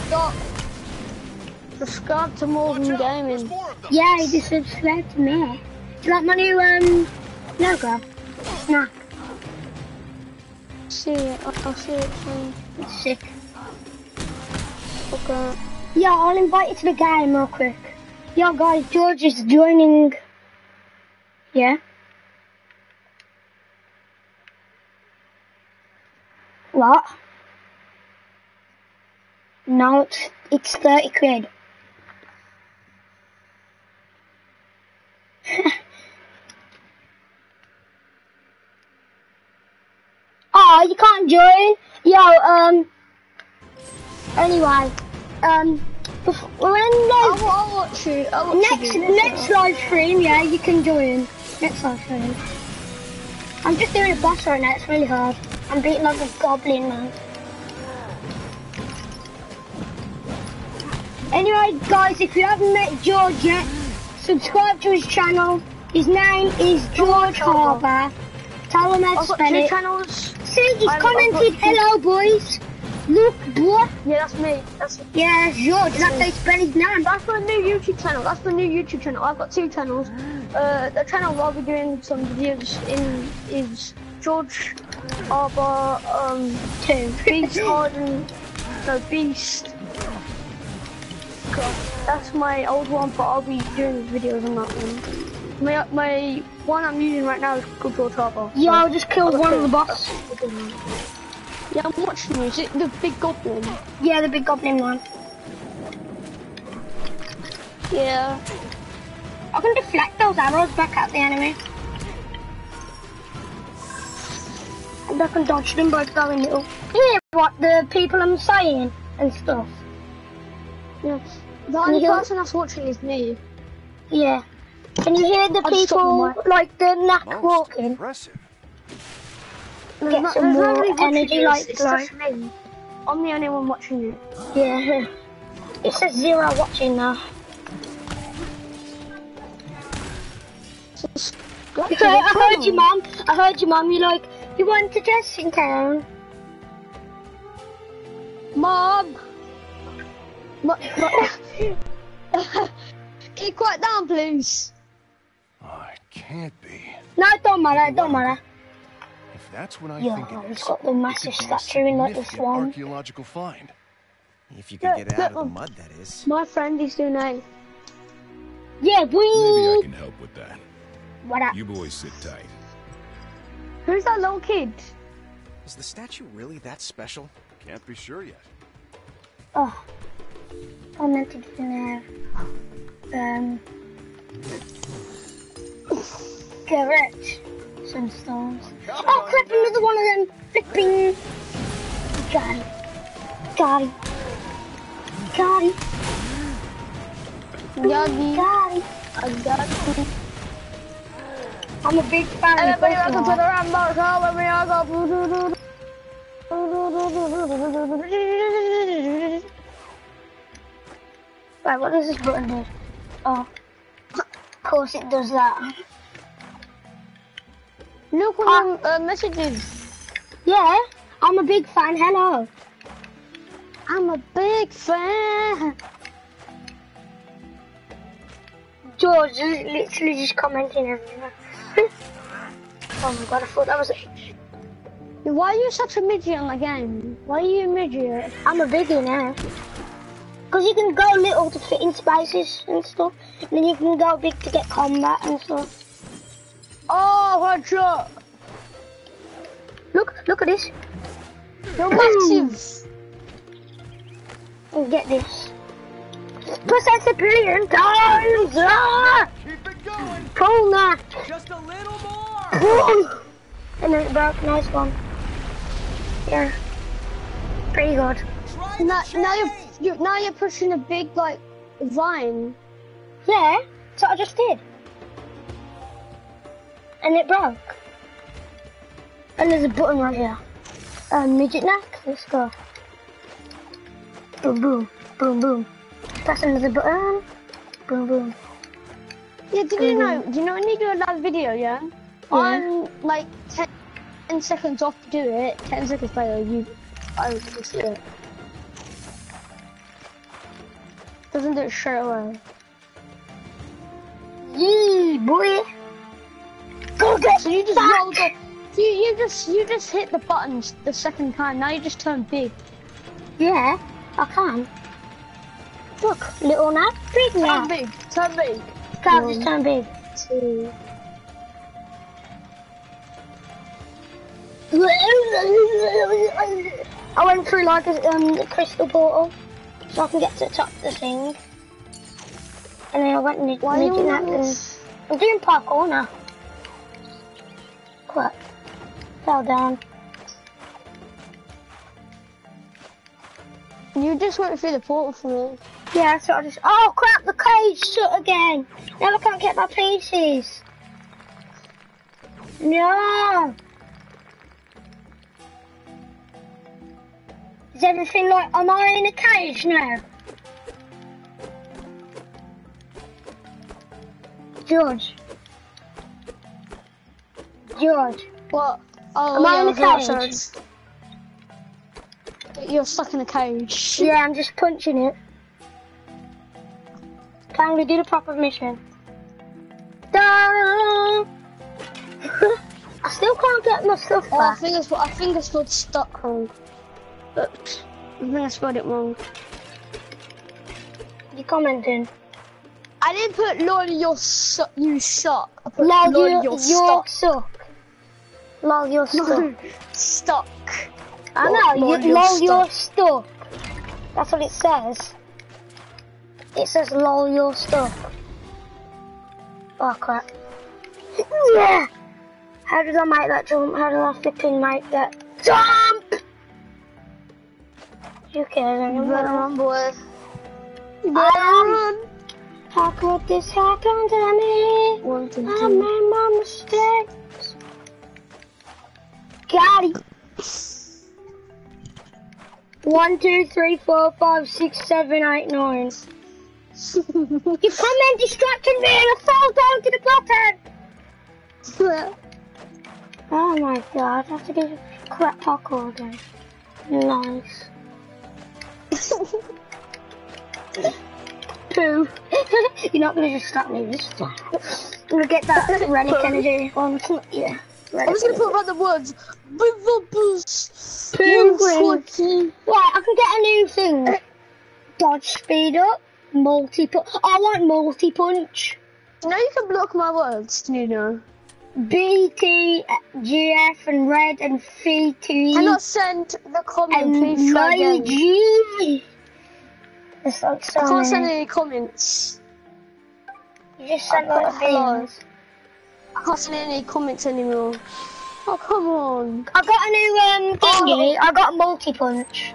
Subscribe to Morgan Gaming. Yeah, you just subscribe to me. Do you like my new um logo? Nah, See it. I'll I'll see it soon. it's sick. Okay. Yeah, I'll invite you to the game real quick. Yo, guys, George is joining. Yeah. What? No, it's, it's 30 quid. oh, you can't join? Yo, um, anyway, um, when I'll, there's I'll watch you. I'll watch next, you. next live stream, yeah, you can join. Next live stream. I'm just doing a boss right now, it's really hard. I'm beating like a goblin man. Anyway, guys, if you haven't met George yet, subscribe to his channel. His name is George Harbour. Tell him how to spell it. channels. See, he's I've commented, hello boys. Look, boy. Yeah, that's me. That's Yeah, George, that's how he spell his name. that's my new YouTube channel. That's my new YouTube channel. I've got two channels. Uh, the channel I'll be doing some videos in is George Arbor, um, Two. Beast Harden, no Beast. God, that's my old one, but I'll be doing videos on that one. My my one I'm using right now is called George Arbor. Yeah, I'll just killed one of the boss. Yeah, I'm watching you. Is it the big goblin? Yeah, the big goblin one. Yeah. I can deflect those arrows back at the enemy. And I can dodge them by going little. You hear what the people I'm saying and stuff? Yeah. The only you hear- person that's watching is me. Yeah. Can you hear the I'll people like the knack Most walking? impressive. There's Get not- some more nobody energy this, like it's like- just me. I'm the only one watching it. Yeah. It says zero watching now. Like, I heard you, mum. I heard you, mum. You like you want to dressing town. Mom! Mo- mo- Keep quiet down, please. Oh, it can't be. No, it don't matter. It don't matter. If that's what I Yeah, think it he's is, got the massive could statue in, like, the significant swan. archaeological find. If you could Look, get it out of the mud, that is. My friend is doing a. Yeah, we. Maybe I we. can help with that. What up? You boys sit tight. Who's that little kid? Is the statue really that special? Can't be sure yet. Oh, I meant to do now. Um, correct. Some stones. Oh crap! Another one of them flipping. Got it. Got it. Got it. Yagi. Got it. I got you. I'm a big fan of Everybody welcome to the. Rambo Show where we all go. Right, what does this button do? Oh, of course it does that. Look Ah. at the uh, messages. Yeah, I'm a big fan. Hello. I'm a big fan. George is literally just commenting everywhere. oh my god, I thought that was. Why are you such a midget on the game? Why are you a midget? I'm a biggie now. Because you can go little to fit in spaces and stuff. And then you can go big to get combat and stuff. Oh, headshot! Look, look at this. You're massive. Get this. Press a billion times! Ah! Keep going. Pull that! Just a little more. Boom! And then it broke. Nice one. Yeah. Pretty good. Now, now you're, you're now you're pushing a big like vine. Yeah, that's what I just did. And it broke. And there's a button right here. Uh, midget neck. Let's go. Boom, boom, boom, boom. Press another button. Boom, boom. Yeah, did you know? Do you know when you do a live video? Yeah. I'm like 10, 10 seconds off to do it. Ten seconds later, you, I just do it. Doesn't do it straight away. Yee, boy. Go get So you just back. roll the, you you just you just hit the buttons the second time. Now you just turn big. Yeah, I can. Look, little now, big now. Turn big. Turn big. Can't just turn big. Two. I went through like a um, crystal portal so I can get to the top of the thing. And then I went and did Why you midget and? I'm doing parkour now. Crap. Fell down. You just went through the portal for me. Yeah, so I just. Oh crap! The cage shut again. Now I can't get my pieces. No. Is everything like? Am I in a cage now? George. George. What? Oh, Am I in a cage? You're stuck in a cage. Yeah, I'm just punching it. We do the proper mission? Da! I still can't get my stuff Oh, I think it's I think I spelled stuck wrong. Oops. I think I spelled it wrong. You commenting? I didn't put lol you're su- you suck. I put lol you, you're stuck. suck. Lol, stuck. stuck. I know, you, you're stuck. stuck. That's what it says. It says lol, your stuff. Oh crap. Yeah! How did I make that jump? How did I flipping make that jump? You kidding me? better run, boy. Better ah! run. How could this happen to me? One, two, I made my mistakes. Got it. One, two, three, four, five, six, seven, eight, nine. You come and distracted me and I fell down to the bottom. Oh my god, I have to do crap parkour again. Nice. Poo. You're not gonna just stop me this time. I'm gonna get that ready Kennedy one. Yeah. I'm just gonna put around the words. With the boost. Penguin. 140. Right, I can get a new thing. Dodge speed up, multi punch. I want multi punch. You know you can block my words, do you know? B, T, G, F, and red, and C, T, Cannot send the comment, and please try again. G. It's like so I can't send any comments. You just sent I've like things. I can't send any comments anymore. Oh, come on. I got a new um thingy. I got a multi punch.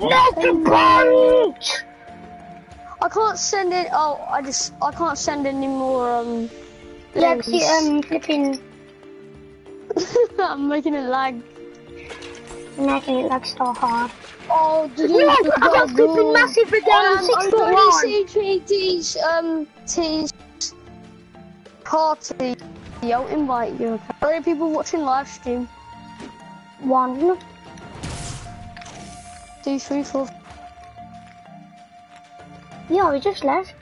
Multi punch. I can't send it. Oh, I just I can't send any more. Um, Yeah, 'cause you, um flipping I'm making it lag. making it like so hard. Oh, did Yeah, I got flipping massive again. Um, six I'm foot going one. to CGT's um T's party. I'll invite you. Okay? Are there people watching live stream? One. Two, three, four. Yeah, we just left.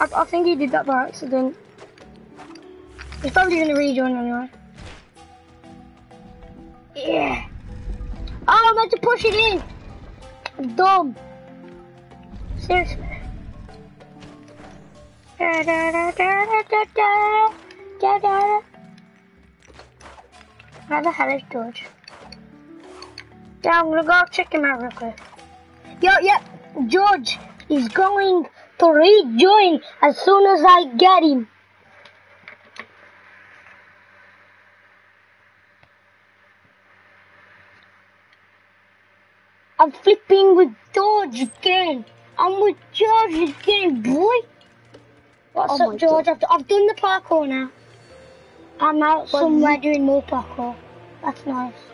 I, I think he did that by accident. He's probably gonna rejoin anyway. Yeah. Oh, I meant to push it in. I'm dumb. Seriously. Da, da, da, da, da, da, da, da, da. Where the hell is George? Yeah, I'm gonna go check him out real quick. Yo, yeah, George is going to rejoin as soon as I get him. I'm flipping with George again. I'm with George again, boy. What's Oh up, George? I've, I've done the parkour now. I'm out somewhere doing more parkour. That's nice.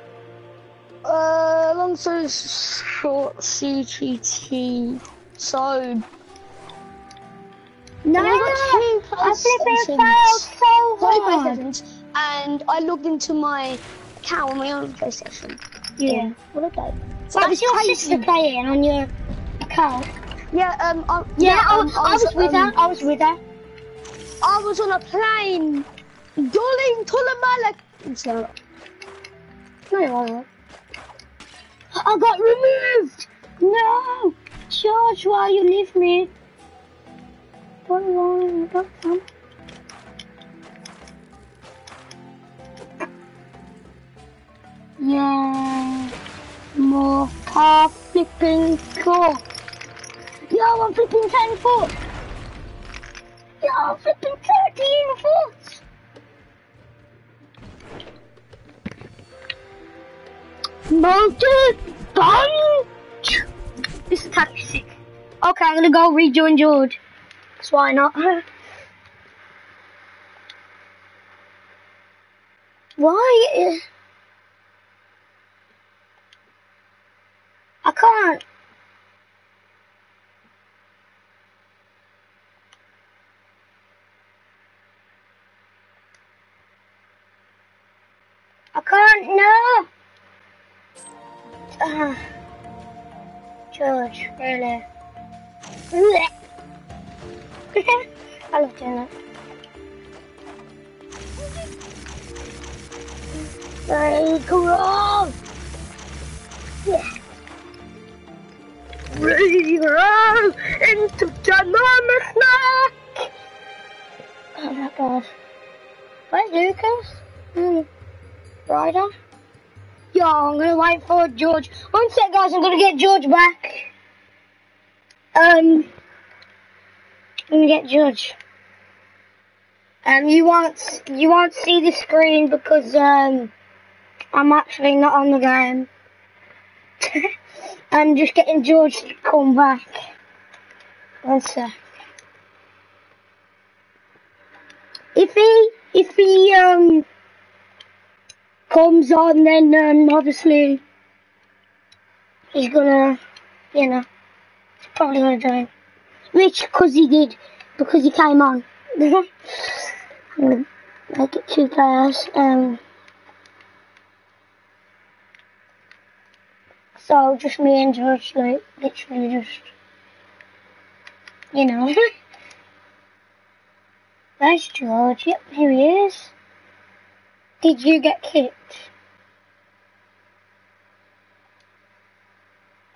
Uh, long story short, CGT. So, No, we got two I PlayStations. failed so hard. PlayStations, and I logged into my account on my own PlayStation. Yeah. What a day. Was That's your crazy. sister playing on your account? Yeah, um, I, Yeah, I, um, was, I was with um, her. I was with her. I was on a plane going to the Malak. So, No, it wasn't. I got removed! No! George, why you leave me? What wrong? What wrong? Yeah, more car flipping go. Yo, I'm flipping 10 foot. Yo, I'm flipping 13 foot bunch. This is sick. Okay, I'm gonna go rejoin George. That's why not. Why is... I can't. I can't, no! Uh, George, really? I love doing that. Very cool! Yeah. Grow into ginormous Knack! Oh my god. Where's Lucas? Hmm. Ryder? Yo, I'm gonna wait for George. One sec, guys, I'm gonna get George back. Um, I'm gonna get George. Um, you won't, you won't see the screen because, um, I'm actually not on the game. I'm just getting George to come back. One sec. If he, if he, um, comes on, then, um, obviously, he's gonna, you know, he's probably gonna die. Which, because he did, because he came on. I'm gonna make it two players, um, So just me and George, like literally just, you know. There's George. Yep, here he is. Did you get kicked?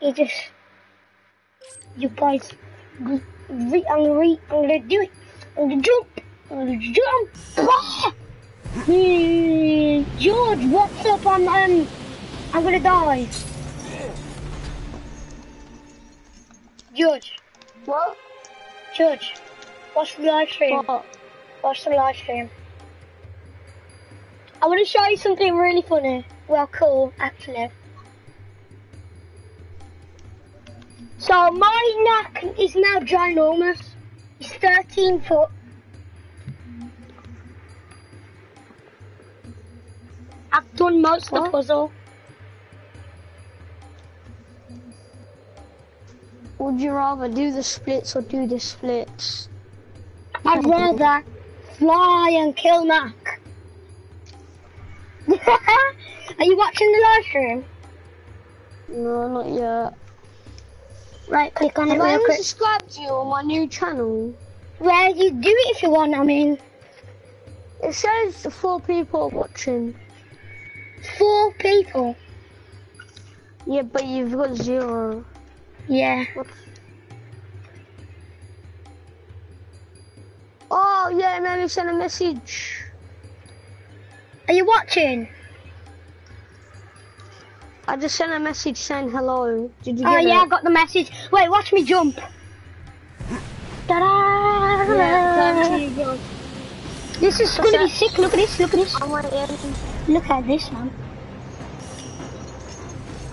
He just, you guys, re, re, I'm gonna re, I'm gonna do it. I'm gonna jump. I'm gonna jump. Ah! George, what's up? I'm, um, I'm gonna die. George, What? George, watch the live stream. What? Watch the live stream. I want to show you something really funny. Well, cool, actually. So my Knack is now ginormous. It's 13 foot. I've done most of the puzzle. Would you rather do the splits or do the splits? I'd rather fly and kill Mac. Are you watching the live stream? No, not yet. Right, click on it Have I real quick. subscribed to you on my new channel? Well, you do it if you want, I mean. It says four people watching. Four people. Yeah, but you've got zero. Yeah. Oh, yeah, maybe send a message. Are you watching? I just sent a message saying hello. Did you Oh get yeah, I got the message. Wait, watch me jump. Ta-da! Yeah, thank you, John. This is gonna be sick. Look at this. Look at this. Look at this, man.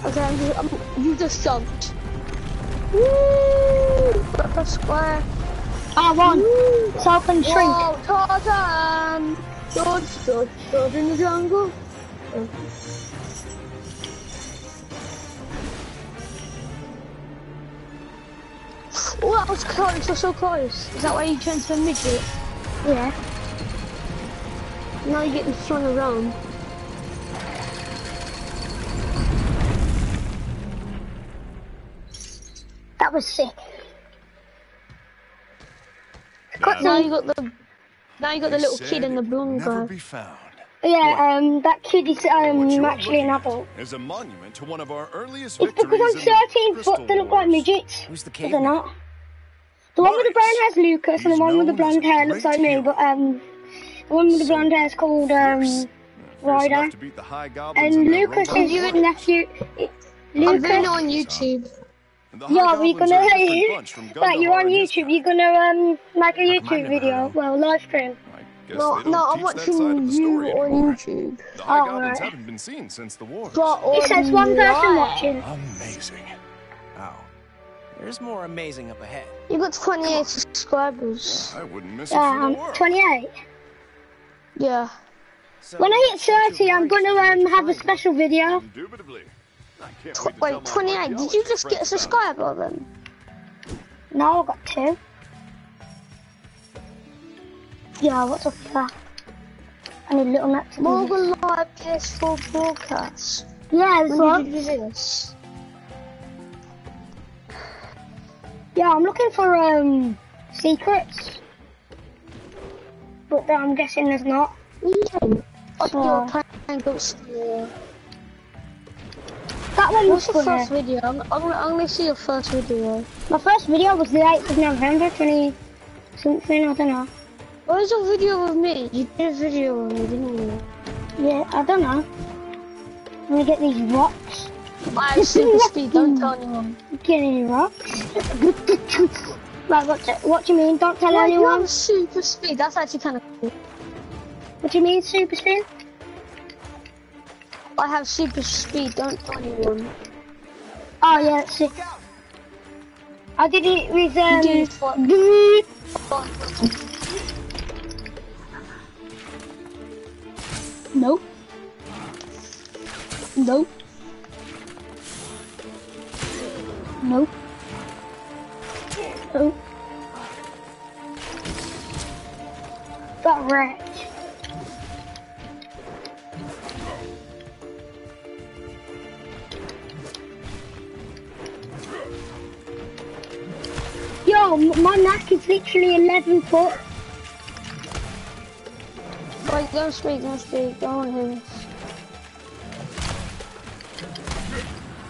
Okay, I'm just, I'm, you just jumped. Woo! Got the square. I won. So I can shrink. Whoa, Tarzan! George, George, George in the jungle. Oh, that was close, was so close. Is that why you turned to a midget? Yeah. Now you're getting thrown around. That was sick. Now, Now you got the, now you got the little kid and the it blonde never guy. Yeah, um, that kid is um actually an looking at adult. Is a monument to one of our earliest It's because I'm 13 Crystal foot. They look like midgets. Who's the But they're not. The one with the brown hair is Lucas, and the one with the blonde hair looks like me. But um, the one with the blonde hair is called um, Fierce Ryder. to beat the high goblins and Lucas is your nephew. I'm doing on YouTube. Yeah, we're gonna are a different Right, you're on Gundahar and his YouTube. You're gonna um make a How come I YouTube video, well, live stream. I guess No, no, I'm watching the you story on. YouTube. The High Oh, Goblins right. haven't been seen since the war. But It says one person watching. Amazing. There's more amazing up ahead. You got 28 subscribers. I wouldn't miss it for the Um, 28. Yeah. So, When I hit 30, I'm gonna um have a special video. Indubitably. I can't Tw- wait wait, 28. Did you just get a friends about subscriber then? No, I got two. Yeah, what's up with that? I need a little map to do this. Morgan Live PS4 broadcast. Yeah, it's When what? did you do this? Yeah, I'm looking for um secrets. But I'm guessing there's not. Yeah. So- your playing books. Yeah. That one was funny. first video? I'm, I'm, gonna, I'm gonna see your first video. My first video was the 8th of November, 20 something, I don't know. Where's your video with me? You did a video with me, didn't you? Yeah, I don't know. Let me get these rocks. I have super speed, don't tell anyone. Get any rocks? right, what, what do you mean? Don't tell Why you anyone. have super speed? That's actually kind of cool. What do you mean, super speed? I have super speed, don't tell anyone. Oh, yeah, sick. I did it with, um... You did what? Nope. Nope. Nope. Nope. Got wrecked. Yo, my Knack is literally 11 foot. Wait, don't speak, don't speak, don't want him.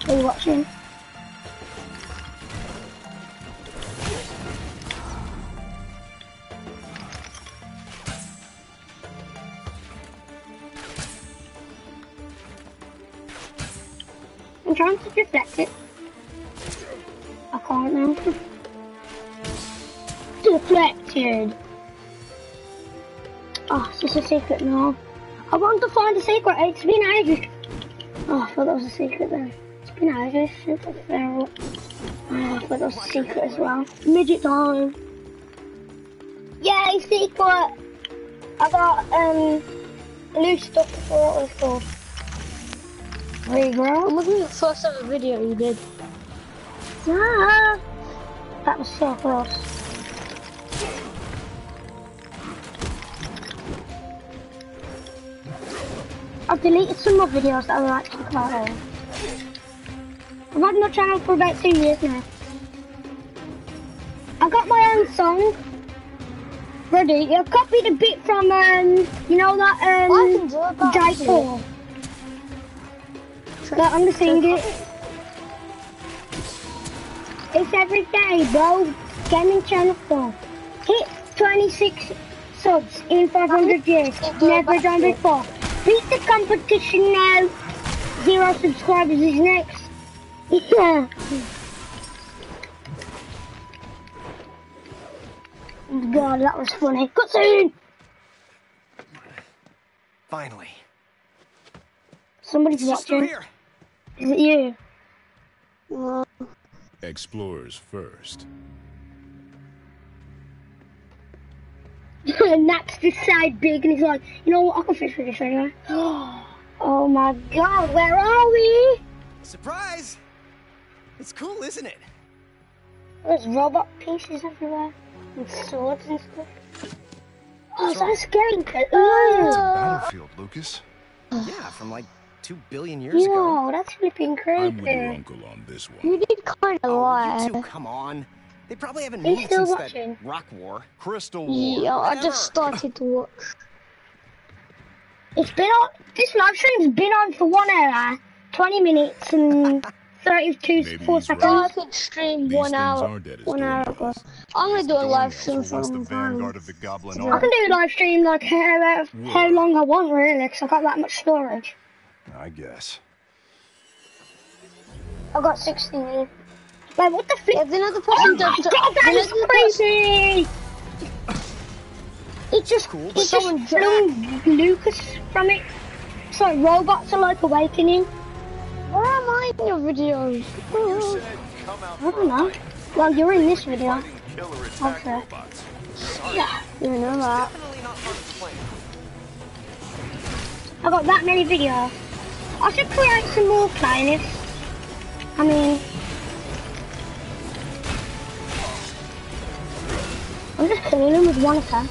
Are you watching? Trying to deflect it. I can't now. Deflected. Oh, it's just a secret now. I want to find a secret. It's been ages. Oh, I thought that was a secret then. It's been ages. Super feral. Oh, I thought that was a secret as well. Midget time. Yay, secret! I got um loose stuff before it was called. Regrow. I'm looking at the first ever video you did. Ah, that was so close. I've deleted some more videos that were actually quite old. I've had my channel for about two years now. I got my own song. Ready? I copied a bit from, um, you know that, um, it, but Jake Paul. Like, I'm sing it. It's every day, bro. Gaming channel 4. Hit 26 subs in 500 years. Never done before. Beat the competition now. Zero subscribers is next. Yeah. God, that was funny. Cutscene! Finally. Somebody's through watching. here. Is it you? Uh, Explorers first. Naps this side big and he's like, you know what, I can fish with this anyway. Oh my god, where are we? Surprise! It's cool, isn't it? There's robot pieces everywhere. And swords and stuff. Oh, is that a skeleton? Ooh. Battlefield, Lucas. Yeah, from like two billion years ago. Yo, that's flipping crazy. I'm with your uncle on this one. you did kind of Oh, lie. you two, come on. They probably haven't He's moved still since watching. that rock war. Crystal War. Yeah, I just started to watch. It's been on, this live stream's been on for one hour, 20 minutes and 32 Maybe four he's right. I seconds. could stream These one hour, are dead as one hour ago. I'm gonna do a live stream Doornails were once the vanguard of the Goblin I can do a live stream like how, how long I want really, because I've got that much storage. I guess. I got 16. Wait, what the flip? Yeah, the other Oh person my god, that the is other person- crazy! It just, Cool, it but just someone flew Lucas from it. So robots are like awakening. Where am I in your videos? You come out I don't know. Well, you're in this video. fighting killer attack Okay. Yeah. You know that. Definitely not part of the plan. I got that many videos. I should create some more playlists. I mean, I'm just killing him with one attack.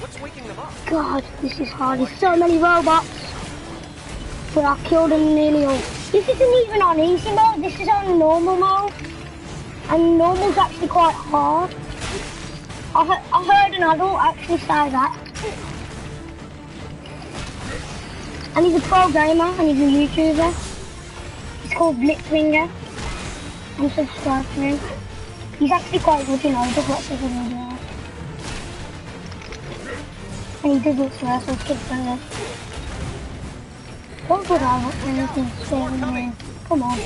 What's waking them up? God, this is hard. There's so many robots. But I killed them nearly all. This isn't even on easy mode. This is on normal mode. And normal's actually quite hard. I, I heard an adult actually say that. And he's a pro gamer and he's a YouTuber. He's called Blitzwinger. I'm subscribed to him. He's actually quite good, you know, he does lots of videos. And he doesn't swear, so it's kid friendly. Don't put on anything scaring me. Come on.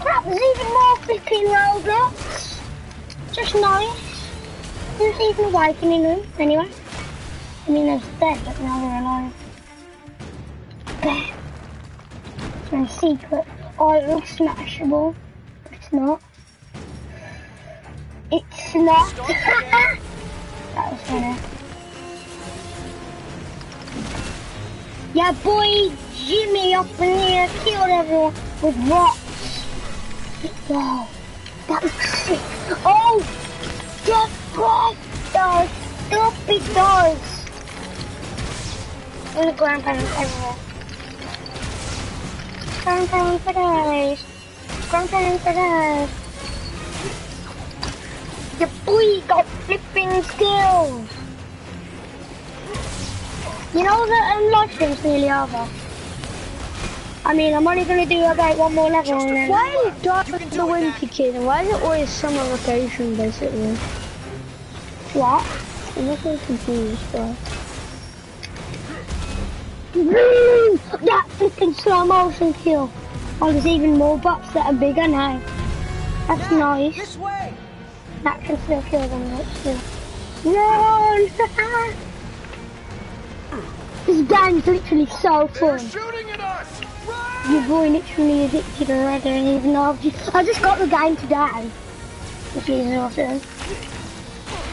Crap, there's even more flipping robots. Just nice. Who's even awakening them, anyway? I mean, they're dead, but now they're alive. There. And secret. Oh, it looks smashable. It's not. It's not. that was funny. Yeah, boy, Jimmy up in here killed everyone with rocks. Wow, that looks sick. Oh, get off those stupid doors. And the grandparents everywhere. Grandparents for days. Grandparents for days. The boy got flipping skills. You know that um, live stream's nearly over. I mean, I'm only gonna do about one more level and then... Why is it dark the winter kid? And why is it always summer vacation, basically? What? I'm not so confused, but... Woo! That flipping slow motion kill. Oh, there's even more bots that are bigger now. That's nice. This way! That can still kill them, but still. Run! this game's literally so fun. shooting at us! Your boy literally addicted already and even just, I just got the game today. Which is awesome.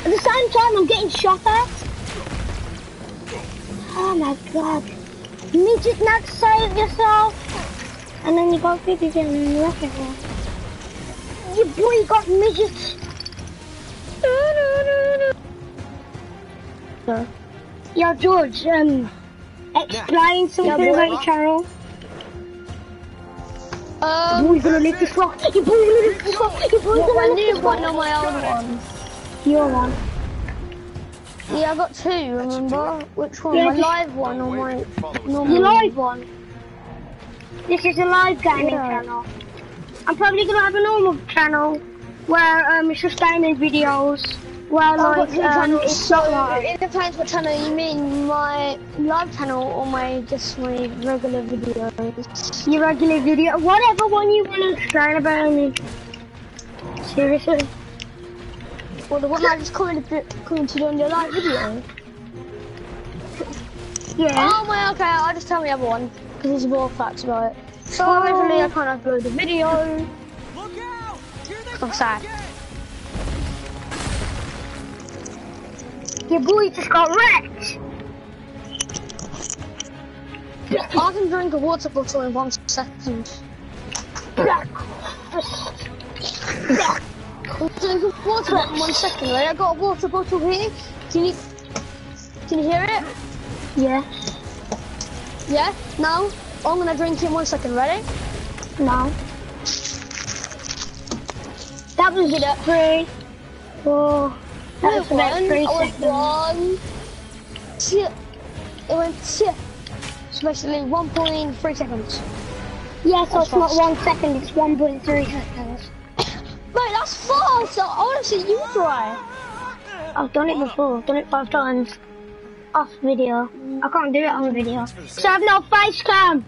At the same time I'm getting shot at. Oh my god. Midget not save yourself. And then you got people getting left everywhere. Your boy got midgets. Yo George, um explain something boy. about your channel. Um, Boy's gonna lift this rock. Your boy's gonna lift this rock. Your boy's what my gonna new lift this one rock. or my old one? Your one. Yeah, I got two, remember? Which one? Yeah, my live one or my normal Your live one. This is a live gaming Yeah. channel. I'm probably gonna have a normal channel where um it's just gaming videos. Where Oh, like what um, channel? it's So not live. it depends what channel you mean. My live channel or my just my regular videos. Your regular video, whatever one you want to explain about me. Seriously. Or the one I just commented commented on your live video. Yeah. Oh my, okay. I'll just tell me the other one because there's more facts about it. So originally I can't upload the video. Look out! Here they I'm come Your boy just got wrecked. I can drink a water bottle in one second. I'll drink a water bottle in one second, right? I got a water bottle here. Can you can you hear it? Yeah. Yeah? Now I'm gonna drink it in one second, ready? No. That was it. Three. Four. That was about one, three seconds. one, two, it went two. So basically 1.3 seconds. Yeah, so That's it's not one second, it's 1.3 seconds. Mate, that's fast. I want to see you try. I've done it before. I've done it five times. Off video. I can't do it on video. So I have no face cam.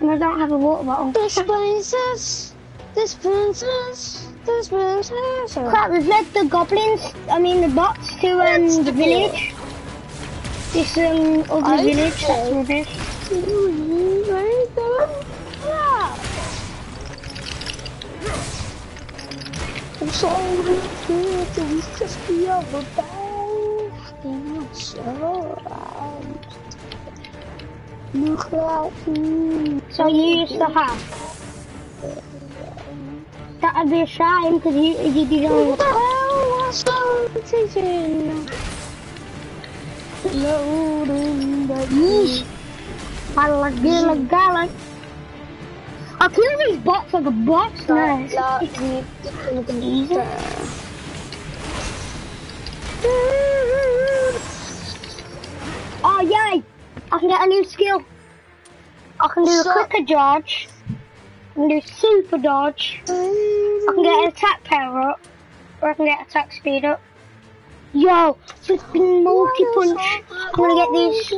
And I don't have a water bottle. This princess, this princess, Crap, we've led the goblins, I mean the bots to um, the the village. This um, ugly I village, that's rubbish. I'm sorry, it's just the other day. So, look at me. So you used to have. That'd be a shame because you, you What didn't. the hell? What's wrong? Loading the Yeesh. Gala, gala, gala. I'll kill these bots like a boss now. Oh yay! I can get a new skill. I can do So- a quicker dodge. I can do super dodge. I can get attack power up. Or I can get attack speed up. Yo, flipping multi punch. I'm gonna get these.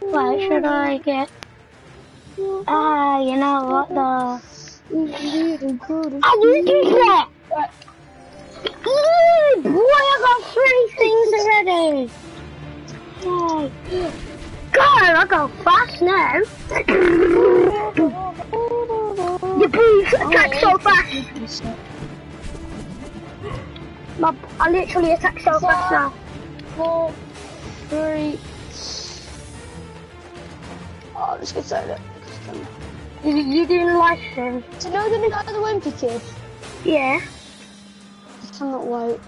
What should I get? Ah, you know what the. I will do that! Boy, I got three things already! God, I go fast now! The bees oh, attack so fast! My, I literally attack so fast now. Four, three. Oh, let's get started. You, you doing live stream? Do you know the new guy, the Wimpy kid? Yeah. I cannot wait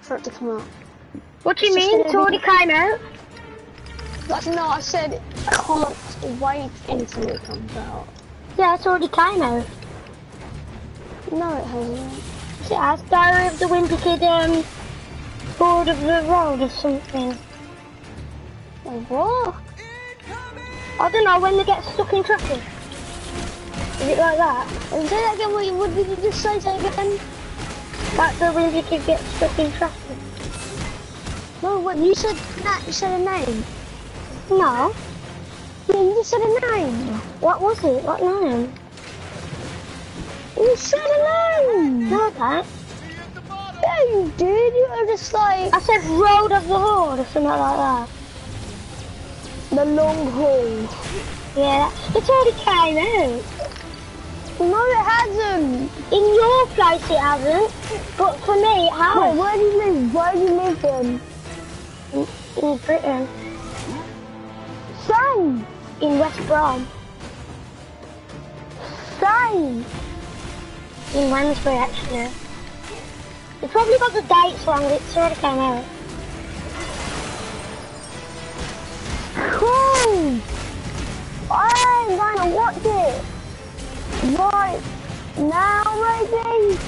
for it to come out. What do you It's just mean? gonna It's already came out? Like, no, I said I can't wait until it comes out. Yeah, it's already came out. No, it hasn't. It has Diary of the Wimpy Kid, um, Board of the Road or something. Like, what? I don't know, when they get stuck in traffic. Is it like that? And say that again, what, what did you just say, say again? Like the Wimpy Kid gets stuck in traffic? No, what, you said that, you said a name. No. Yeah, you just said a name. What was it? What name? You said a name. No, that. Yeah, you did. You were just like I said Road of the Horde or something like that. the long haul. Yeah, it's already came out. Eh? No, it hasn't. In your place it hasn't, but for me it Wait, where do you live? Where do you live then? In Britain. Same. In West Brom. Same. In Wednesbury actually. It's probably got the dates wrong, it's of came out. Cool. I'm gonna watch it. Right now, maybe.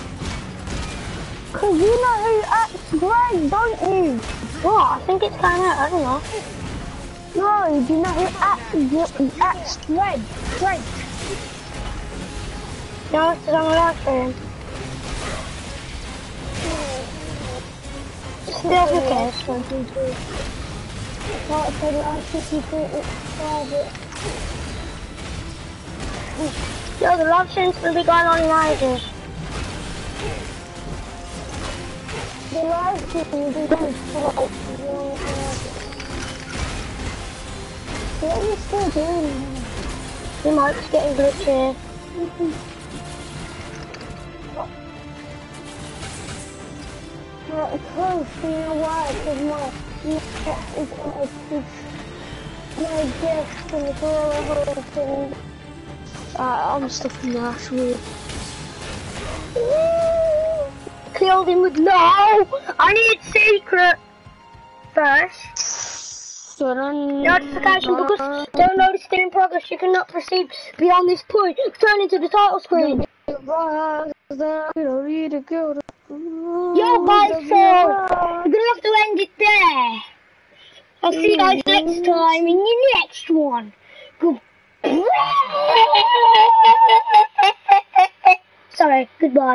Cause you know who acts Greg, don't you? What? I think it's came out, I don't know. No, do you know who acts, acts Greg? Greg. No, it's on the live stream. Still, who cares? Right, so the actually think it's private. Yo, the live stream's gonna be going on ages. The live stream will be going What are you still doing? The mic's getting glitchy. Right, close, you know why? Because my is on a. My desk and it's all a whole thing. Uh, I'm stuck in the actually. Killed him with no! I need secret! First, notification because download is still in progress. You cannot proceed beyond this point. Turn into the title screen. Yo, guys, so we're gonna have to end it there. I'll see you guys next time in the next one. Good. Sorry, goodbye.